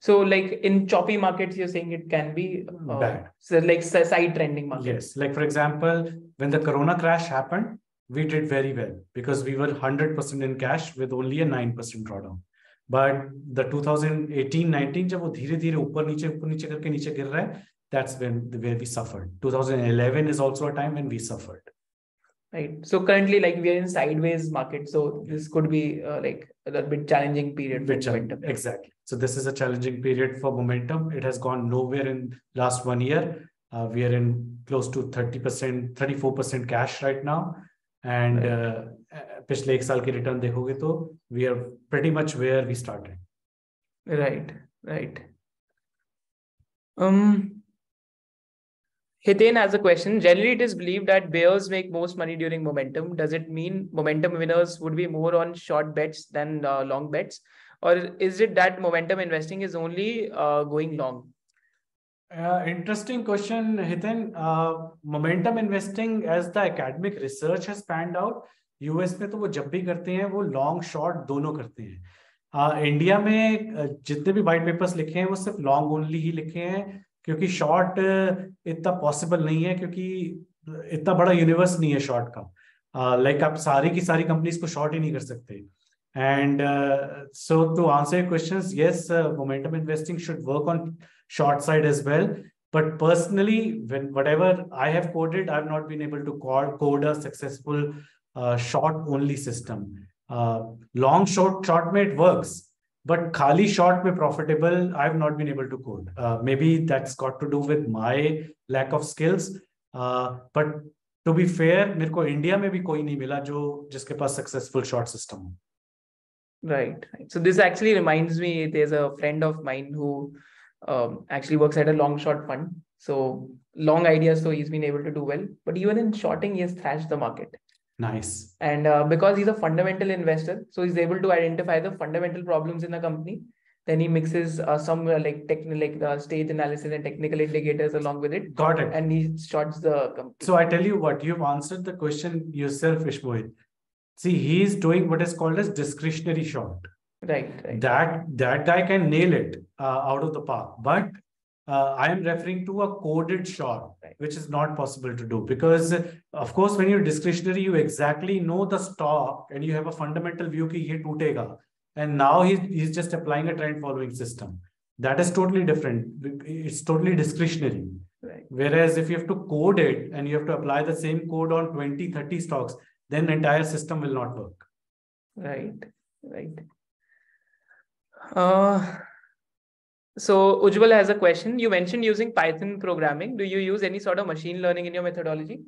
So, like in choppy markets, you're saying it can be uh, bad. So, like side trending markets. Yes. Like for example, when the Corona crash happened, we did very well because we were 100% in cash with only a 9% drawdown. But the 2018-19 जब वो धीरे धीरे ऊपर नीचे ऊपर नीचे करके नीचे गिर रहा है that's when where we suffered 2011 is also a time when we suffered right so currently like we are in sideways market so this could be uh, like a bit challenging period bit momentum exactly so this is a challenging period for momentum it has gone nowhere in last one year uh, we are in close to 30% 34% cash right now and right. uh, पिछले एक साल की return देखोगे तो we are pretty much where we started right right um Hiten has a question. Generally, it is believed that bears make most money during momentum. Does it mean momentum winners would be more on short bets than uh, long bets? Or is it that momentum investing is only uh, going long? Uh, interesting question, Hiten. Uh, momentum investing, as the academic research has panned out, US में तो वो जब भी करते हैं वो long short दोनों करते हैं इंडिया uh, में uh, जितने भी वाइट पेपर्स लिखे हैं वो सिर्फ़ लॉन्ग ओनली ही लिखे हैं क्योंकि शॉर्ट इतना पॉसिबल नहीं है क्योंकि इतना बड़ा यूनिवर्स नहीं है शॉर्ट का। लाइक आप सारी की सारी कंपनीज़ को शॉर्ट ही नहीं कर सकते। And so to answer question yes momentum investing should work on short side as well but personally when whatever I have coded I not been able to code a successful short only system long short short में it works but Kali short में profitable, I've not been able to code. Uh, maybe that's got to do with my lack of skills. Uh, but to be fair, मेरे को India में भी कोई नहीं मिला जो जिसके पास successful short system Right. So this actually reminds me. There's a friend of mine who um, actually works at a long short fund. So long ideas, so he's been able to do well. But even in shorting, he has thrashed the market. Nice. And uh, because he's a fundamental investor, so he's able to identify the fundamental problems in the company. Then he mixes uh, some uh, like technical, like the stage analysis and technical indicators along with it. Got it. And he shorts the company. So I tell you what, you've answered the question yourself, Ishmohit. See, he's doing what is called as discretionary short. Right, right. That that guy can nail it uh, out of the park. But uh, I am referring to a coded short, right. which is not possible to do because, of course, when you're discretionary, you exactly know the stock and you have a fundamental view ki ye tutega. And now he's, he's just applying a trend following system. That is totally different. It's totally discretionary. Right. Whereas if you have to code it and you have to apply the same code on 20, 30 stocks, then the entire system will not work. Right, right. Uh, so Ujjwal has a question. You mentioned using Python programming. Do you use any sort of machine learning in your methodology?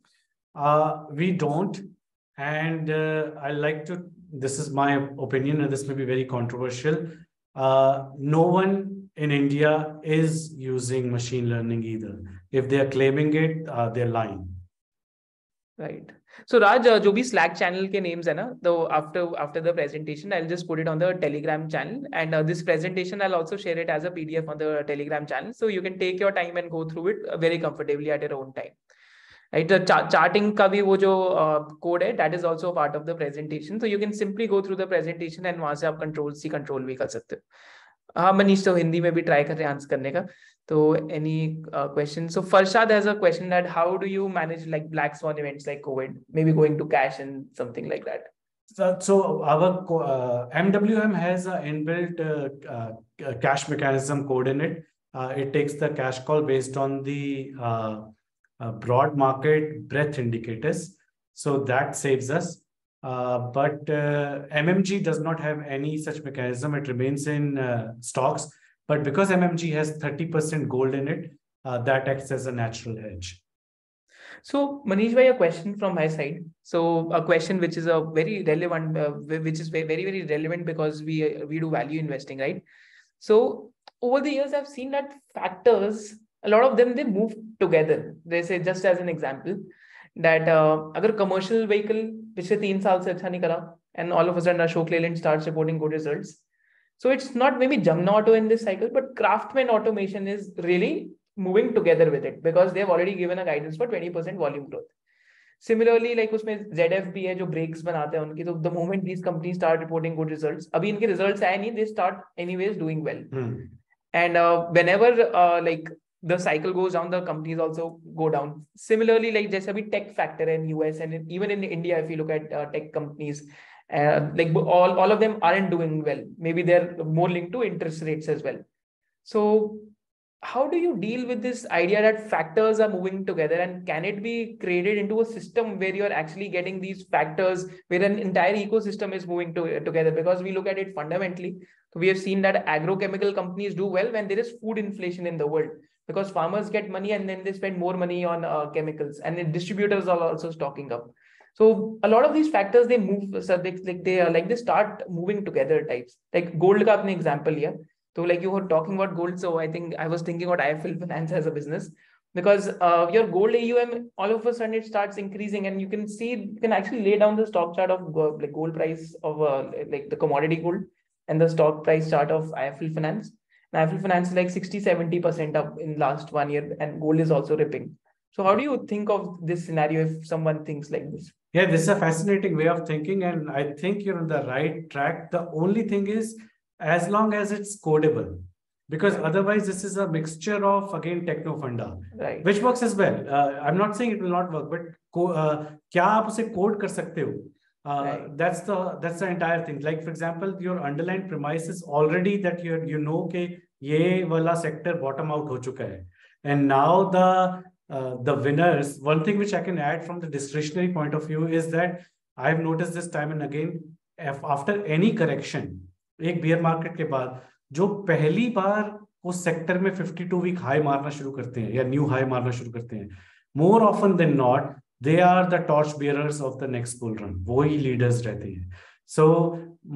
Uh, we don't. And uh, I like to, this is my opinion, and this may be very controversial. Uh, no one in India is using machine learning either. If they are claiming it, uh, they're lying. Right. So Raj, uh, जो भी Slack channel के names है ना, तो after after the presentation, I'll just put it on the Telegram channel, and uh, this presentation I'll also share it as a PDF on the Telegram channel, so you can take your time and go through it uh, very comfortably at your own time. Ch charting का भी वो जो uh, code है, that is also part of the presentation, so you can simply go through the presentation and वहाँ से आप control C control V कर सकते हो. हाँ मनीष तो हिंदी में भी ट्राई कर रहे हैं आंसर करने का so any uh, questions? So Farshad has a question that how do you manage like black swan events like COVID, maybe going to cash and something like that? So, so our uh, MWM has an inbuilt uh, uh, cash mechanism code in it. Uh, it takes the cash call based on the uh, broad market breadth indicators. So that saves us. but MMG does not have any such mechanism. It remains in stocks. But because MMG has 30% gold in it, uh, that acts as a natural hedge. So Manish bhai, a question from my side. So a question which is a very relevant, uh, which is very, very relevant because we, we do value investing, right? So over the years, I've seen that factors, a lot of them, they move together. They say, just as an example, that uh, agar commercial vehicle पिछले तीन साल से अच्छा नहीं करा and all of a sudden Ashok Leyland starts reporting good results so it's not maybe Jamna Auto in this cycle, but Craftsman Automation is really moving together with it because they've already given a guidance for 20% volume growth. Similarly, like usme ZFB hai jo brakes banate hai unki, so the moment these companies start reporting good results, abhi inke results hai nahin, they start anyways doing well. Hmm. And uh, whenever uh, like the cycle goes down, the companies also go down. Similarly, like there's a bit tech factor in US and even in India, if you look at uh, tech companies, uh, like all, all of them aren't doing well. Maybe they're more linked to interest rates as well. So how do you deal with this idea that factors are moving together? And can it be created into a system where you're actually getting these factors where an entire ecosystem is moving to, together? Because we look at it fundamentally. We have seen that agrochemical companies do well when there is food inflation in the world because farmers get money and then they spend more money on uh, chemicals. And the distributors are also stocking up so a lot of these factors they move, so they, like they are like they start moving together types. Like gold ka apne example here. So like you were talking about gold, so I think I was thinking about IIFL Finance as a business because uh, your gold AUM all of a sudden it starts increasing and you can see you can actually lay down the stock chart of gold, like gold price of uh, like the commodity gold and the stock price chart of IIFL Finance. And IIFL Finance is like 60 70 percent up in last one year and gold is also ripping. So how do you think of this scenario if someone thinks like this? Yeah, this is a fascinating way of thinking, and I think you're on the right track. The only thing is, as long as it's codable, because otherwise this is a mixture of again techno funda, right. which works as well. Uh, I'm not saying it will not work, but co- uh, क्या आप उसे code कर सकते हो? Uh, right. That's the that's the entire thing. Like for example, your underlying premise is already that you you know कि ये वाला sector bottom out हो चुका है, and now the uh, the winners, one thing which I can add from the discretionary point of view is that I've noticed this time and again, if after any correction, एक bear market के बाद जो पहली बार उस sector में 52 week high मारना शुरू करते हैं या न्यू हाई मारना शुरू करते हैं more often than not they are the torch bearers of the next bull run वो ही लीडर्स रहते हैं सो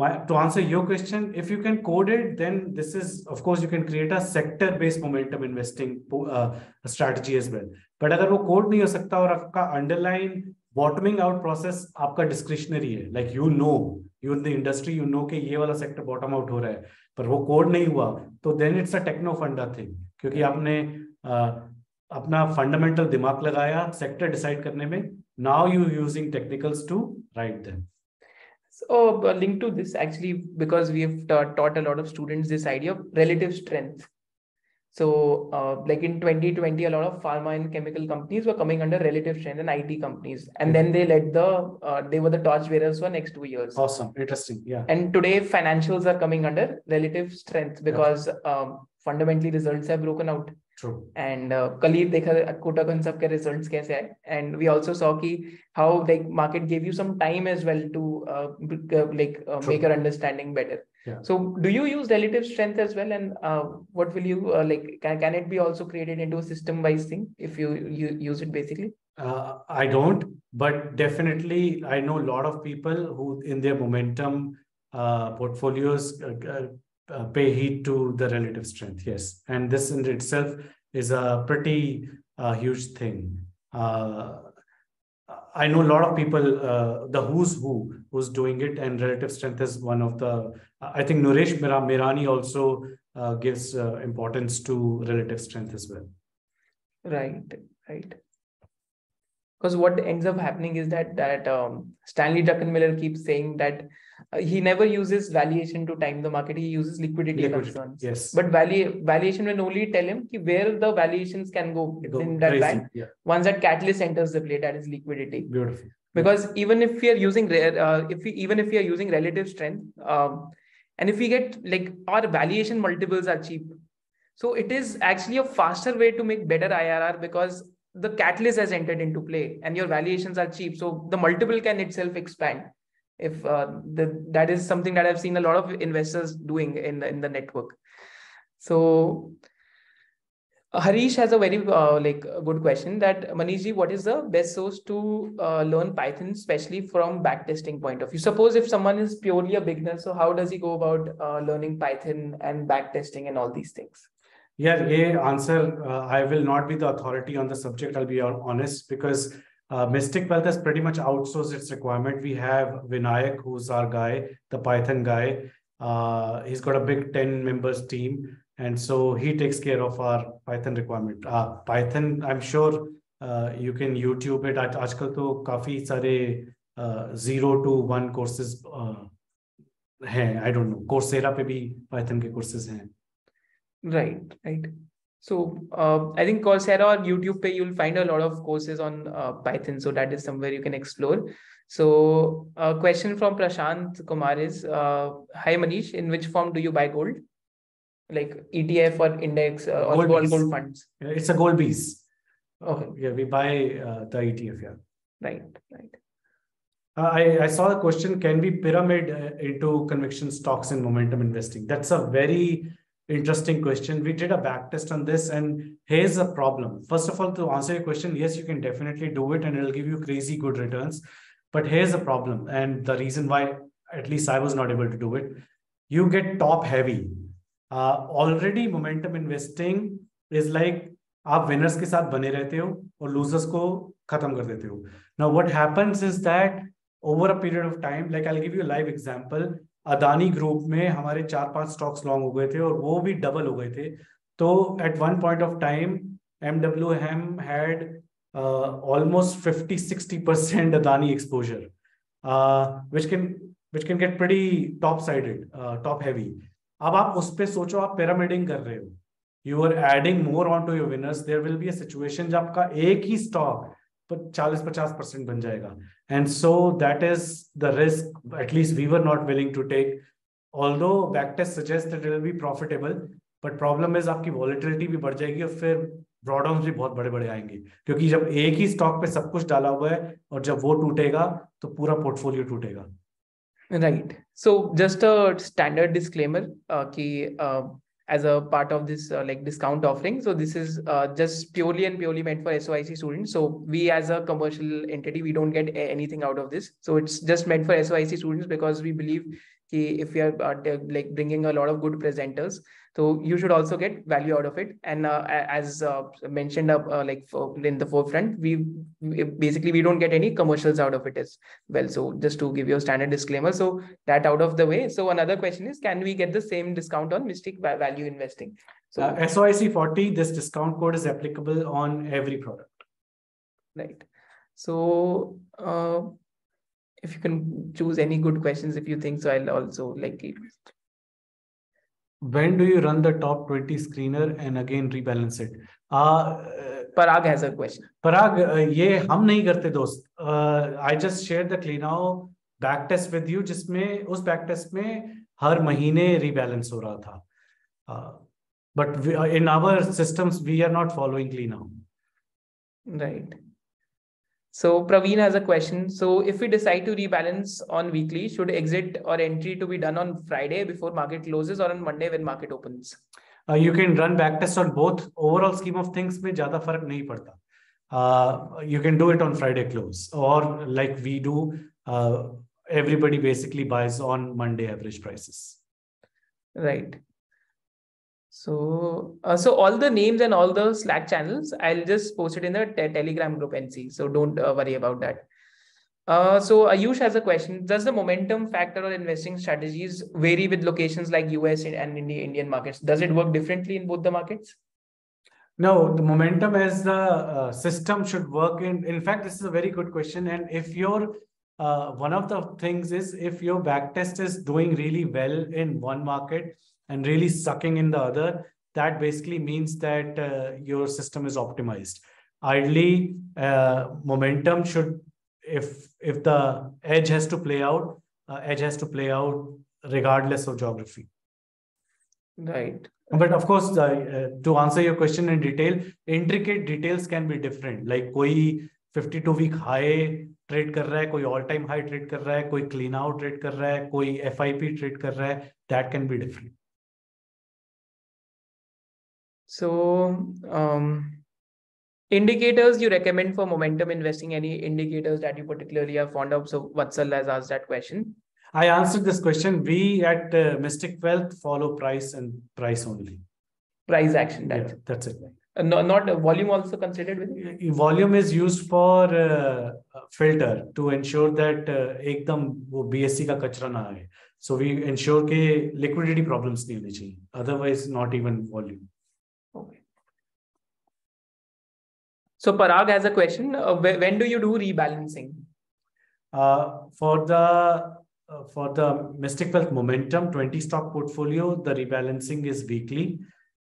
my, to answer your question, if you can code it, then this is, of course, you can create a sector-based momentum investing uh, strategy as well. But अगर वो code नहीं हो सकता और आपका underlying bottoming out process आपका discretionary है, like you know, you in the industry, you know कि ये वाला sector bottom out हो रहा है, पर वो code नहीं हुआ, तो then it's a techno funda thing, क्योंकि आपने uh, अपना fundamental दिमाग लगाया sector decide करने में, now you using technicals to write them. So uh, linked to this actually, because we have taught, taught a lot of students this idea of relative strength. So uh, like in 2020, a lot of pharma and chemical companies were coming under relative strength and IT companies. And then they led the, uh, they were the torch bearers for next two years. Awesome. Interesting. Yeah. And today financials are coming under relative strength because yeah. um, fundamentally results have broken out. True. And uh, कल ही देखा कोटा कंसप के results कैसे आए and we also saw कि how like market gave you some time as well to uh, like uh, make your understanding better. Yeah. So do you use relative strength as well and uh, what will you uh, like can, can it be also created into a system wise thing if you, you use it basically? Uh, I don't, but definitely I know a lot of people who in their momentum uh, portfolios uh, uh, pay heed to the relative strength. Yes, and this in itself is a pretty uh, huge thing. Uh, I know a lot of people, uh, the who's who, who's doing it, and relative strength is one of the. I think Naresh Mirani also uh, gives uh, importance to relative strength as well. Right, right. Because what ends up happening is that that um, Stanley Druckenmiller keeps saying that uh, he never uses valuation to time the market. He uses liquidity, liquidity concerns. Yes. But valu- valuation will only tell him where the valuations can go, go in that bank. Yeah. Once that catalyst enters the play, that is liquidity. Beautiful. Because even if we are using, uh, if we even if we are using relative strength, um, and if we get like our valuation multiples are cheap, so it is actually a faster way to make better IRR because the catalyst has entered into play and your valuations are cheap. So the multiple can itself expand if uh, the, that is something that I've seen a lot of investors doing in the, in the network. So Harish has a very uh, like a good question that Manishji, what is the best source to uh, learn Python, especially from backtesting point of view? Suppose if someone is purely a beginner, so how does he go about uh, learning Python and backtesting and all these things? Yeah, yeah. Answer. Uh, I will not be the authority on the subject. I'll be honest because uh, Mystic Wealth has pretty much outsourced its requirement. We have Vinayak, who's our guy, the Python guy. Uh, he's got a big 10 members team. And so he takes care of our Python requirement. Uh, Python, I'm sure uh, you can YouTube it. आजकल तो काफी सारे uh, zero to one courses uh, हैं. I don't know. Coursera पे भी Python के courses हैं. Right, right. So uh, I think Coursera or YouTube pay, you'll find a lot of courses on uh, Python. So that is somewhere you can explore. So a question from Prashant Kumar is, uh, hi Manish, in which form do you buy gold? Like ETF or index uh, or gold, gold funds? It's a gold piece. Okay. Yeah, we buy uh, the ETF, yeah. Right, right. Uh, I, I saw the question, can we pyramid uh, into conviction stocks in momentum investing? That's a very interesting question. We did a back test on this, and here's a problem. First of all, to answer your question, yes, you can definitely do it, and it'll give you crazy good returns. But here's a problem, and the reason why at least I was not able to do it. You get top heavy. Uh, already momentum investing is like आप winners के साथ बने रहते हो और losers को खत्म कर देते हो. Now what happens is that over a period of time, like I'll give you a live example. Adani group में हमारे चार पाँच स्टॉक्स लॉन्ग हो गए थे और वो भी डबल हो गए थे। तो at one point of time M W M had almost fifty sixty percent Adani exposure which can which can get pretty top sided top heavy अब आप उस पर सोचो, आप पिरामिडिंग कर रहे हो। You are adding more on to your winners there will be a situation जब आपका एक ही स्टॉक चालीस पचास परसेंट बन जाएगा। And so that is the risk at least we were not willing to take although backtest suggest it will be profitable but problem is आपकी volatility भी बढ़ जाएगी और फिर ड्रॉडाउन भी बहुत बड़े बड़े आएँगे। क्योंकि जब एक ही स्टॉक पे सब कुछ डाला हुआ है और जब वो टूटेगा तो पूरा पोर्टफोलियो टूटेगा। Right so just a standard disclaimer कि as a part of this uh, like discount offering. So this is uh, just purely and purely meant for SOIC students. So we as a commercial entity, we don't get anything out of this. So it's just meant for SOIC students because we believe if we are uh, like bringing a lot of good presenters, so you should also get value out of it. And uh, as uh, mentioned up like in the forefront, we, basically we don't get any commercials out of it as well. So just to give you a standard disclaimer, so that out of the way. So another question is, can we get the same discount on Mystic Value Investing? So SOIC 40, this discount code is applicable on every product. Right. So if you can choose any good questions if you think so i'll also like it. When do you run the top 20 screener and again rebalance it? Uh, parag has a question. Parag uh, ye hum nahi karte dost. Uh, I just shared the Clenow back test with you जिसमें उस back test में हर महीने tha. हो रहा था but in our systems we are not following clean right. so Praveen has a question. So if we decide to rebalance on weekly, should exit or entry to be done on Friday before market closes or on Monday when market opens? Uh, you can run backtest on both. Overall scheme of things में ज़्यादा फर्क नहीं पड़ता. Uh, you can do it on Friday close or like we do. Uh, everybody basically buys on Monday average prices. Right. So, uh, so all the names and all the Slack channels, I'll just post it in the te Telegram group see. So don't uh, worry about that. Uh, so Ayush has a question. Does the momentum factor or investing strategies vary with locations like US and in the Indian markets? Does it work differently in both the markets? No, the momentum as the uh, system should work in. In fact, this is a very good question. And if your uh, one of the things is if your backtest is doing really well in one market and really sucking in the other, that basically means that uh, your system is optimized. Ideally, uh, momentum should, if if the edge has to play out, uh, edge has to play out regardless of geography. Right. But of course, uh, to answer your question in detail, intricate details can be different. Like कोई fifty-two week high trade कर रहा है कोई all-time high trade कर रहा है कोई Clenow trade कर रहा है कोई FIP trade कर रहा है That can be different. So um, indicators you recommend for momentum investing any indicators that you particularly are fond of? So vatsal has asked that question. I answered this question. We at uh, mystic wealth follow price and price only. Price action that's, yeah, that's it. Uh, no, not uh, volume also considered with volume is used for uh, filter to ensure that uh, ekdam wo bsc ka kachra na aaye so we ensure ke liquidity problems nahi chahiye. Otherwise not even volume so Parag has a question. Uh, when do you do rebalancing? Uh, for the uh, for the Mystic Wealth Momentum 20 stock portfolio, the rebalancing is weekly.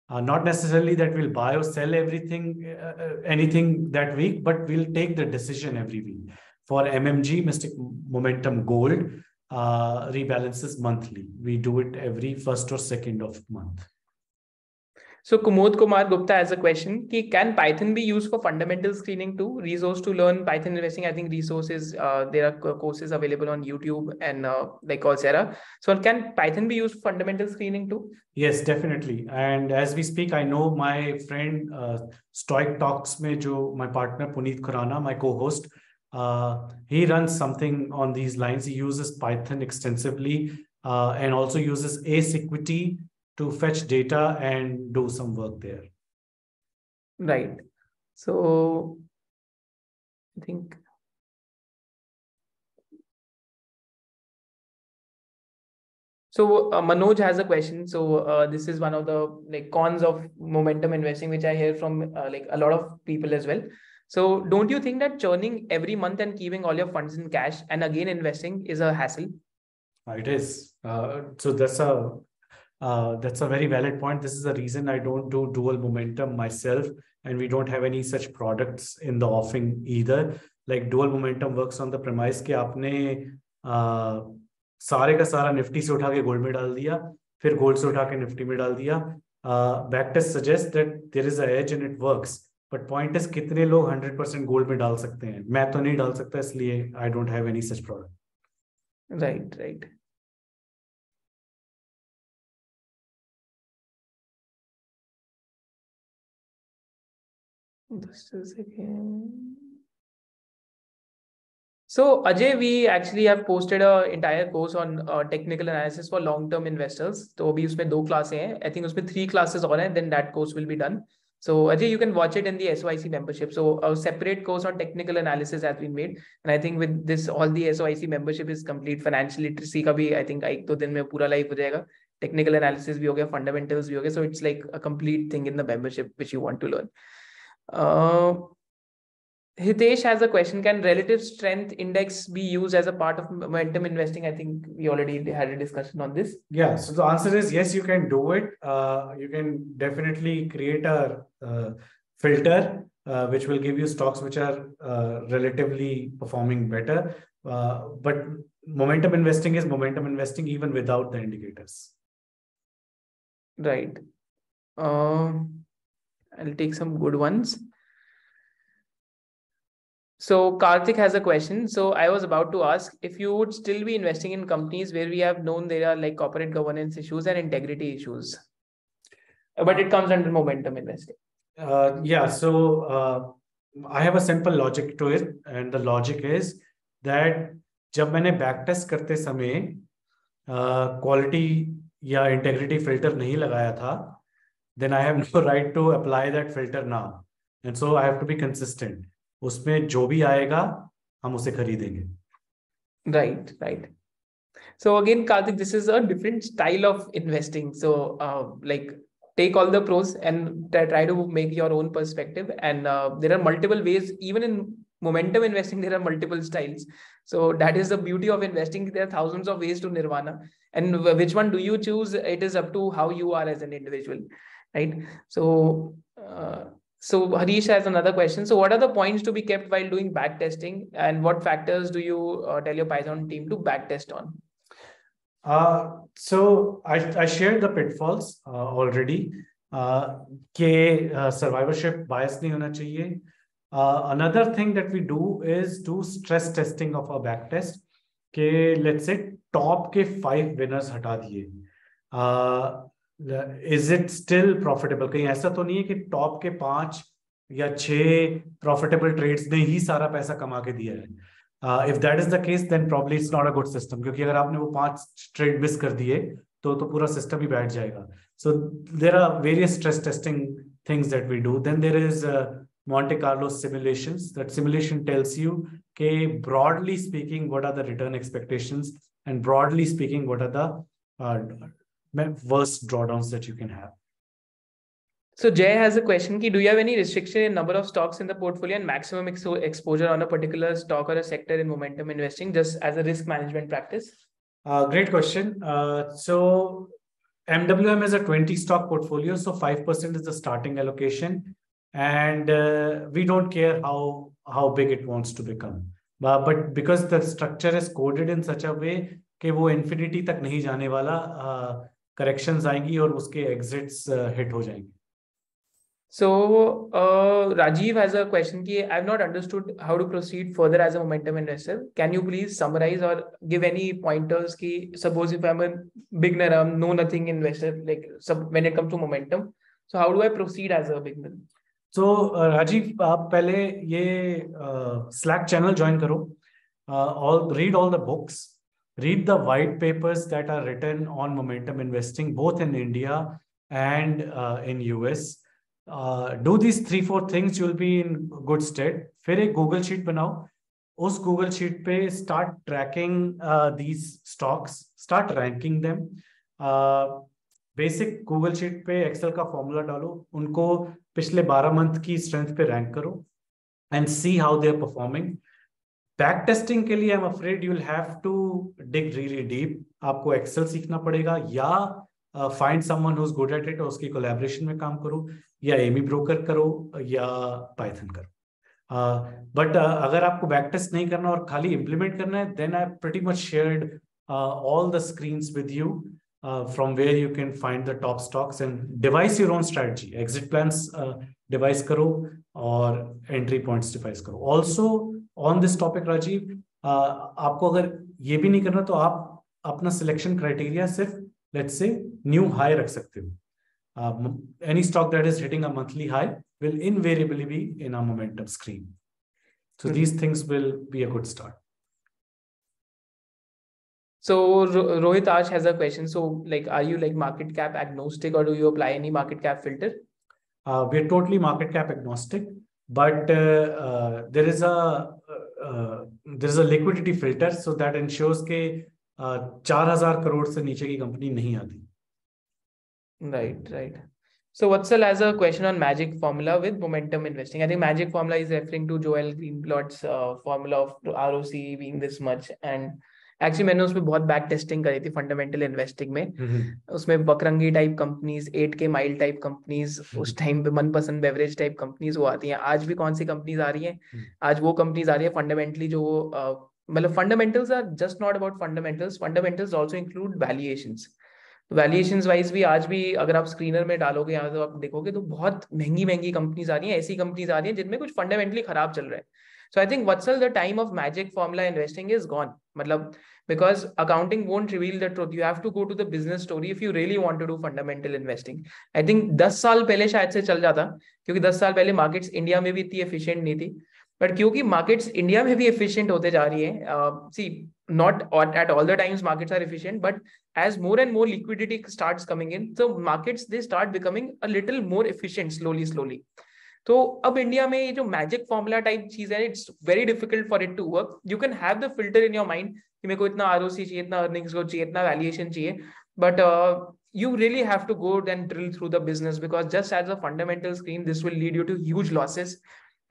Uh, not necessarily that we'll buy or sell everything, uh, uh, anything that week, but we'll take the decision every week. For MMG, Mystic Momentum Gold, rebalances monthly. We do it every first or second of month. So Kumod Kumar Gupta has a question: Can Python be used for fundamental screening too? Resource to learn Python investing. I think resources. Uh, there are courses available on YouTube and uh, like Coursera. So can Python be used for fundamental screening too? Yes, definitely. And as we speak, I know my friend uh, Stoic Talks, mein jo my partner Puneet Khurana, my co-host, uh, he runs something on these lines. He uses Python extensively uh, and also uses Ace Equity to fetch data and do some work there. Right. So I think So uh, Manoj has a question. So uh, this is one of the like cons of momentum investing, which I hear from uh, like a lot of people as well. So don't you think that churning every month and keeping all your funds in cash and again investing is a hassle? It is. Uh, so that's a uh, that's a very valid point. This is the reason I don't do dual momentum myself, and we don't have any such products in the offering either. Like dual momentum works on the premise कि आपने uh, सारे का सारा Nifty से उठा के gold में डाल दिया फिर गोल्ड से उठा के निफ्टी में डाल दिया back test suggest that there is as and it works but point is कितने लोग 100 परसेंट गोल्ड में डाल सकते हैं मैं तो नहीं डाल सकता इसलिए I don't have any such product right right So Ajay, we actually have posted a entire course on uh, technical analysis for long-term investors. So अभी उसमें दो क्लासें हैं. I think उसमें three classes और हैं. Then that course will be done. So Ajay, you can watch it in the SOIC membership. So a separate course on technical analysis has been made. And I think with this, all the SOIC membership is complete. Financial literacy का भी I think एक दो दिन में पूरा live हो जाएगा. Technical analysis भी हो गया, fundamentals भी हो गया. So it's like a complete thing in the membership which you want to learn. Uh, Hitesh has a question. Can relative strength index be used as a part of momentum investing? I think we already had a discussion on this. Yeah. So the answer is yes, you can do it. Uh, you can definitely create a uh, filter uh, which will give you stocks which are uh, relatively performing better. Uh, but momentum investing is momentum investing even without the indicators. Right. Um, I'll take some good ones. So Karthik has a question. So I was about to ask if you would still be investing in companies where we have known there are like corporate governance issues and integrity issues, but it comes under momentum investing. Uh, yeah. So uh, I have a simple logic to it, and the logic is that जब मैंने back test करते समय quality uh, या integrity filter नहीं लगाया था then I have no right to apply that filter now. And so I have to be consistent. उसमें जो भी आएगा हम उसे खरीदेंगे Right, right. So again, Karthik, this is a different style of investing. So uh, like take all the pros and try to make your own perspective. And uh, there are multiple ways, even in momentum investing, there are multiple styles. So that is the beauty of investing. There are thousands of ways to nirvana. And which one do you choose? It is up to how you are as an individual, right? So uh, so Harish has another question. So what are the points to be kept while doing back testing and what factors do you uh, tell your Python team to back test on? Uh, so I, I shared the pitfalls uh, already. Uh, के uh, survivorship bias नहीं होना चाहिए. Uh, another thing that we do is do stress testing of our back test. के let's say top के five winners हटा दिए. Is it still profitable कहीं ऐसा तो नहीं है कि टॉप के पाँच या छह प्रॉफिटेबल ट्रेड्स ने ही सारा पैसा कमा के दिया है। If that is the case then probably it's not a good system क्योंकि अगर आपने वो पाँच ट्रेड मिस कर दिए तो तो पूरा सिस्टम ही बैठ जाएगा। So there are various stress testing things that we do then there is Carlo simulations. That simulation tells you, okay, broadly speaking, what are the return expectations, and broadly speaking, what are the uh, worst drawdowns that you can have. So Jay has a question: Do you have any restriction in number of stocks in the portfolio and maximum ex exposure on a particular stock or a sector in momentum investing, just as a risk management practice? Uh, great question. Uh, so MWM is a 20 stock portfolio, so 5% is the starting allocation, and uh, we don't care how how big it wants to become. Uh, but because the structure is coded in such a way कि वो infinity तक नहीं जाने वाला uh, corrections आएँगी और उसके exits hit uh, हो जाएँगे So uh, Rajiv has a question. Ki, I've not understood how to proceed further as a momentum investor. Can you please summarize or give any pointers? Ki, suppose if I'm a beginner, I'm know nothing investor, like sub, when it comes to momentum. So how do I proceed as a beginner? So uh, Rajiv, आप पहले ये uh, Slack channel join करो. Uh, all read all the books. read the white papers that are written on momentum investing, both in India and uh, in US. Uh, do these three, four things, you'll be in good stead. फिर एक Google sheet बनाओ. उस Google sheet पे start tracking uh, these stocks, start ranking them. Basic Google sheet पे Excel का formula डालो उनको पिछले 12 मंथ की स्ट्रेंथ पे रैंक करो and see how they are performing back testing के लिए afraid you will have to dig really deep आपको एक्सेल सीखना पड़ेगा या find someone who good at it और उसकी कोलैबोरेशन में काम करो या एमी ब्रोकर करो या पाइथन करो। बट uh, uh, अगर आपको बैक टेस्ट नहीं करना और खाली इंप्लीमेंट करना है then I pretty much shared all the screens with you from where you can find the top stocks and devise your own strategy exit plans devise करो और एंट्री पॉइंट्स डिवाइस करो। Also on this topic Rajeev आपको अगर ये भी नहीं करना तो आप अपना सिलेक्शन क्राइटेरिया सिर्फ़ लेट्स से न्यू हाई रख सकते हो any stock that is hitting a monthly high will invariably be in a momentum screen so mm-hmm. these things will be a good start so rohit ash has a question so like are you like market cap agnostic or do you apply any market cap filter uh, we're totally market cap agnostic but uh, uh, there is a uh, there is a liquidity filter so that ensures के चार हज़ार करोड़ से नीचे की company नहीं आती right right so Vatsal has a question on magic formula with momentum investing i think magic formula is referring to joel greenblatt's uh, formula of roc being this much and actually मैंने उसमें बहुत back testing करी थी fundamental investing में। उसमें Vakrangee type companies eight K mile type companies उस time पे Manpasand beverage type companies वो आती हैं। आज भी कौन सी कंपनीज़ आ रही हैं? आज वो कंपनीज़ आ रही है फंडामेंटली जो मतलब fundamentals are just not about fundamentals fundamentals also include valuations valuation wise भी आज भी अगर आप स्क्रीनर में डालोगे यहाँ तो आप देखोगे तो बहुत महँगी महँगी कंपनीज़ आ रही हैं ऐसी कंपनीज़ आ रही हैं जिनमें कुछ फंडामेंटली खराब चल रहा है। सो I think वट्सल the time of magic formula investing is gone मतलब because accounting won't reveal the truth you have to go to the business story if you really want to do fundamental investing i think 10 साल पहले शायद से चल जाता क्योंकि 10 साल पहले मार्केट्स इंडिया में भी इतनी एफिशिएंट नहीं थी बट क्योंकि मार्केट्स इंडिया में भी एफिशिएंट होते जा रही है सी not at all the times markets are efficient but as more and more liquidity starts coming in so markets they start becoming a little more efficient slowly slowly तो अब India में ये जो मैजिक फॉर्मूला टाइप चीज़ है it's very difficult for it to work you can have the filter in your mind कि मेरे को इतना आरओसी चाहिए इतना अर्निंग्स ग्रोथ चाहिए इतना वैल्यूएशन चाहिए but you really have to go and drill through the business because just as a fundamental screen this will lead you to huge losses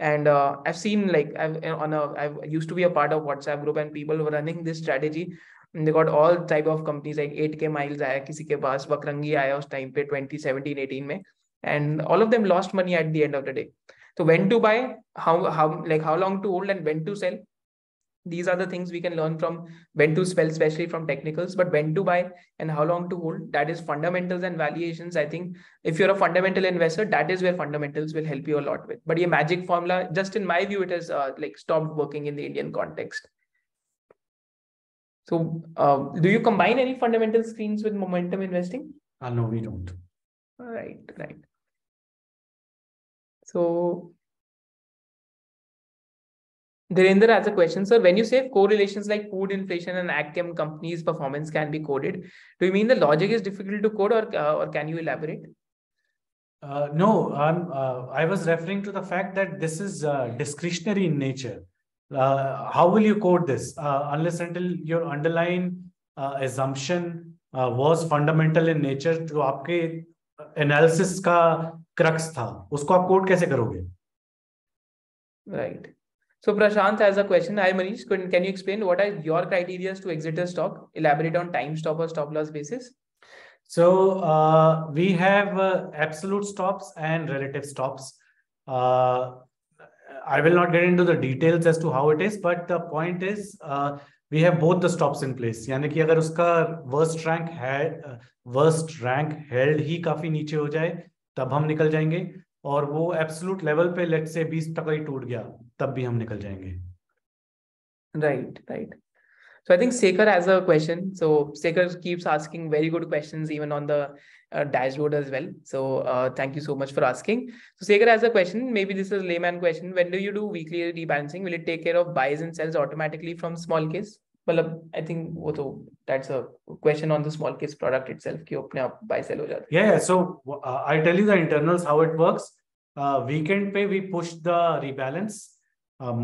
and uh, i've seen like i've on a i've used to be a part of whatsapp group and people were running this strategy and they got all type of companies like 8k miles आया किसी के पास वकरंगी आया उस time पे 2017 18 में and all of them lost money at the end of the day. So when to buy how how like how long to hold and when to sell? These are the things we can learn from when to spell especially from technicals. But when to buy and how long to hold that is fundamentals and valuations. I think if you're a fundamental investor that is where fundamentals will help you a lot with. But your magic formula just in my view it has uh, like stopped working in the indian context. So uh, do you combine any fundamental screens with momentum investing? Uh, no we don't. Right right so Dhirendra has a question, sir. When you say correlations like food inflation and agchem companies' performance can be coded, do you mean the logic is difficult to code, or uh, or can you elaborate? Uh, no, I'm, uh, I was referring to the fact that this is uh, discretionary in nature. Uh, how will you code this uh, unless until your underlying assumption was fundamental in nature to आपके analysis का crux था उसको आप code कैसे करोगे? Right. So Prashant has a question. Hi Manish, can, can you explain what are your criteria to exit a stock? Elaborate on time stop or stop loss basis. So uh, we have uh, absolute stops and relative stops. Uh, I will not get into the details as to how it is, but the point is uh, we have both the stops in place. यानी कि अगर उसका worst rank है worst rank held ही काफ़ी नीचे हो जाए तब हम निकल जाएँगे और वो एब्सोलूट लेवल पे लेट से 20 टका ही टूट गया, तब भी हम निकल जाएँगे। Right right so I think Sekar has a question so Sekar keeps asking very good questions even on the dashboard as well so thank you so much for asking so Sekar has a question maybe this is layman question when do you do weekly rebalancing will it take care of buys and sells automatically from smallcase मतलब I think वो तो that's a question on the smallcase product itself कि अपने आप buy sell हो जाता है। या so I tell you the internals how it works weekend पे we push the rebalance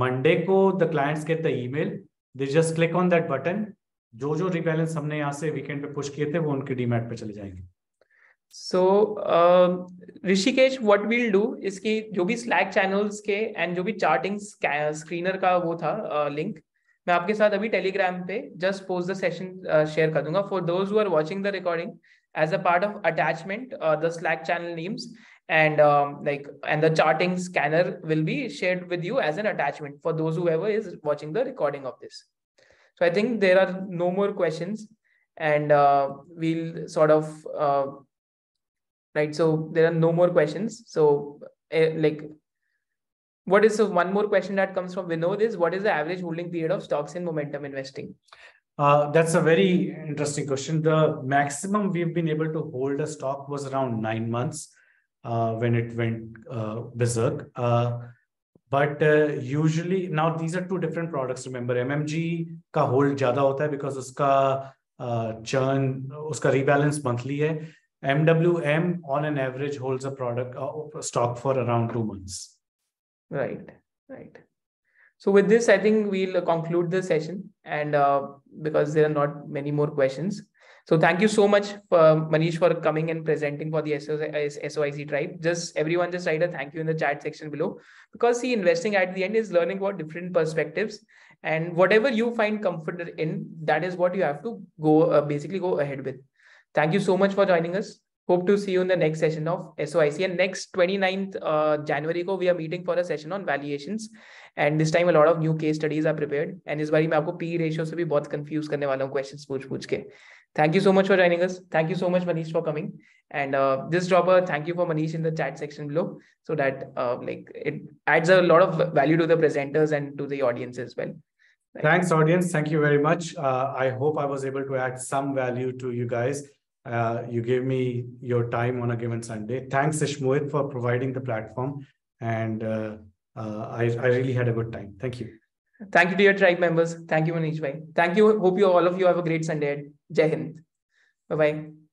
Monday को the clients get the email they just click on that button जो जो रीबैलेंस हमने यहाँ से वीकेंड पे पुश किए थे वो उनके डीमैट पे चले जाएँगे। So Rishikesh what will do इसकी जो भी स्लैक चैनल्स के एंड जो भी चार्टिंग स्क्रीनर का वो था लिंक uh, मैं आपके साथ अभी टेलीग्राम पे just post the session share कर दूंगा for those who are watching the recording as a part of attachment uh, the slack channel names and um, like and the charting scanner will be shared with you as an attachment for those whoever is watching the recording of this so i think there are no more questions and uh, we'll sort of uh, right so there are no more questions so uh, like what is one more question that comes from Vinod is what is the average holding period of stocks in momentum investing? Uh, that's a very interesting question. The maximum we've been able to hold a stock was around nine months uh, when it went uh, berserk. Uh, but uh, usually now these are two different products. Remember, MMG ka hold jada hota hai because uska uh, churn, uska rebalance monthly hai. MWM on an average holds a product stock for around two months. Right, right. So with this, I think we'll conclude the session and uh, because there are not many more questions. So thank you so much for Manish for coming and presenting for the SOIC tribe. Just everyone just write a thank you in the chat section below because see investing at the end is learning about different perspectives and whatever you find comfort in, that is what you have to go uh, basically go ahead with. Thank you so much for joining us Hope to see you in the next session of SOIC. And next 29th uh, January ko we are meeting for a session on valuations. And this time a lot of new case studies are prepared. And इस बारी मैं आपको P ratio से भी बहुत confuse करने वाला हूँ questions पूछ पूछ के. Thank you so much for joining us. Thank you so much Manish for coming. And uh, just drop a thank you for Manish in the chat section below so that uh, like it adds a lot of value to the presenters and to the audience as well. Right. Thanks audience. Thank you very much. Uh, I hope I was able to add some value to you guys. Uh, you gave me your time on a given Sunday. Thanks, Ishmohit, for providing the platform. And uh, uh, I, I really had a good time. Thank you. Thank you to your tribe members. Thank you, Manish Bhai. Thank you. Hope you all of you have a great Sunday. Jai Hind. Bye-bye.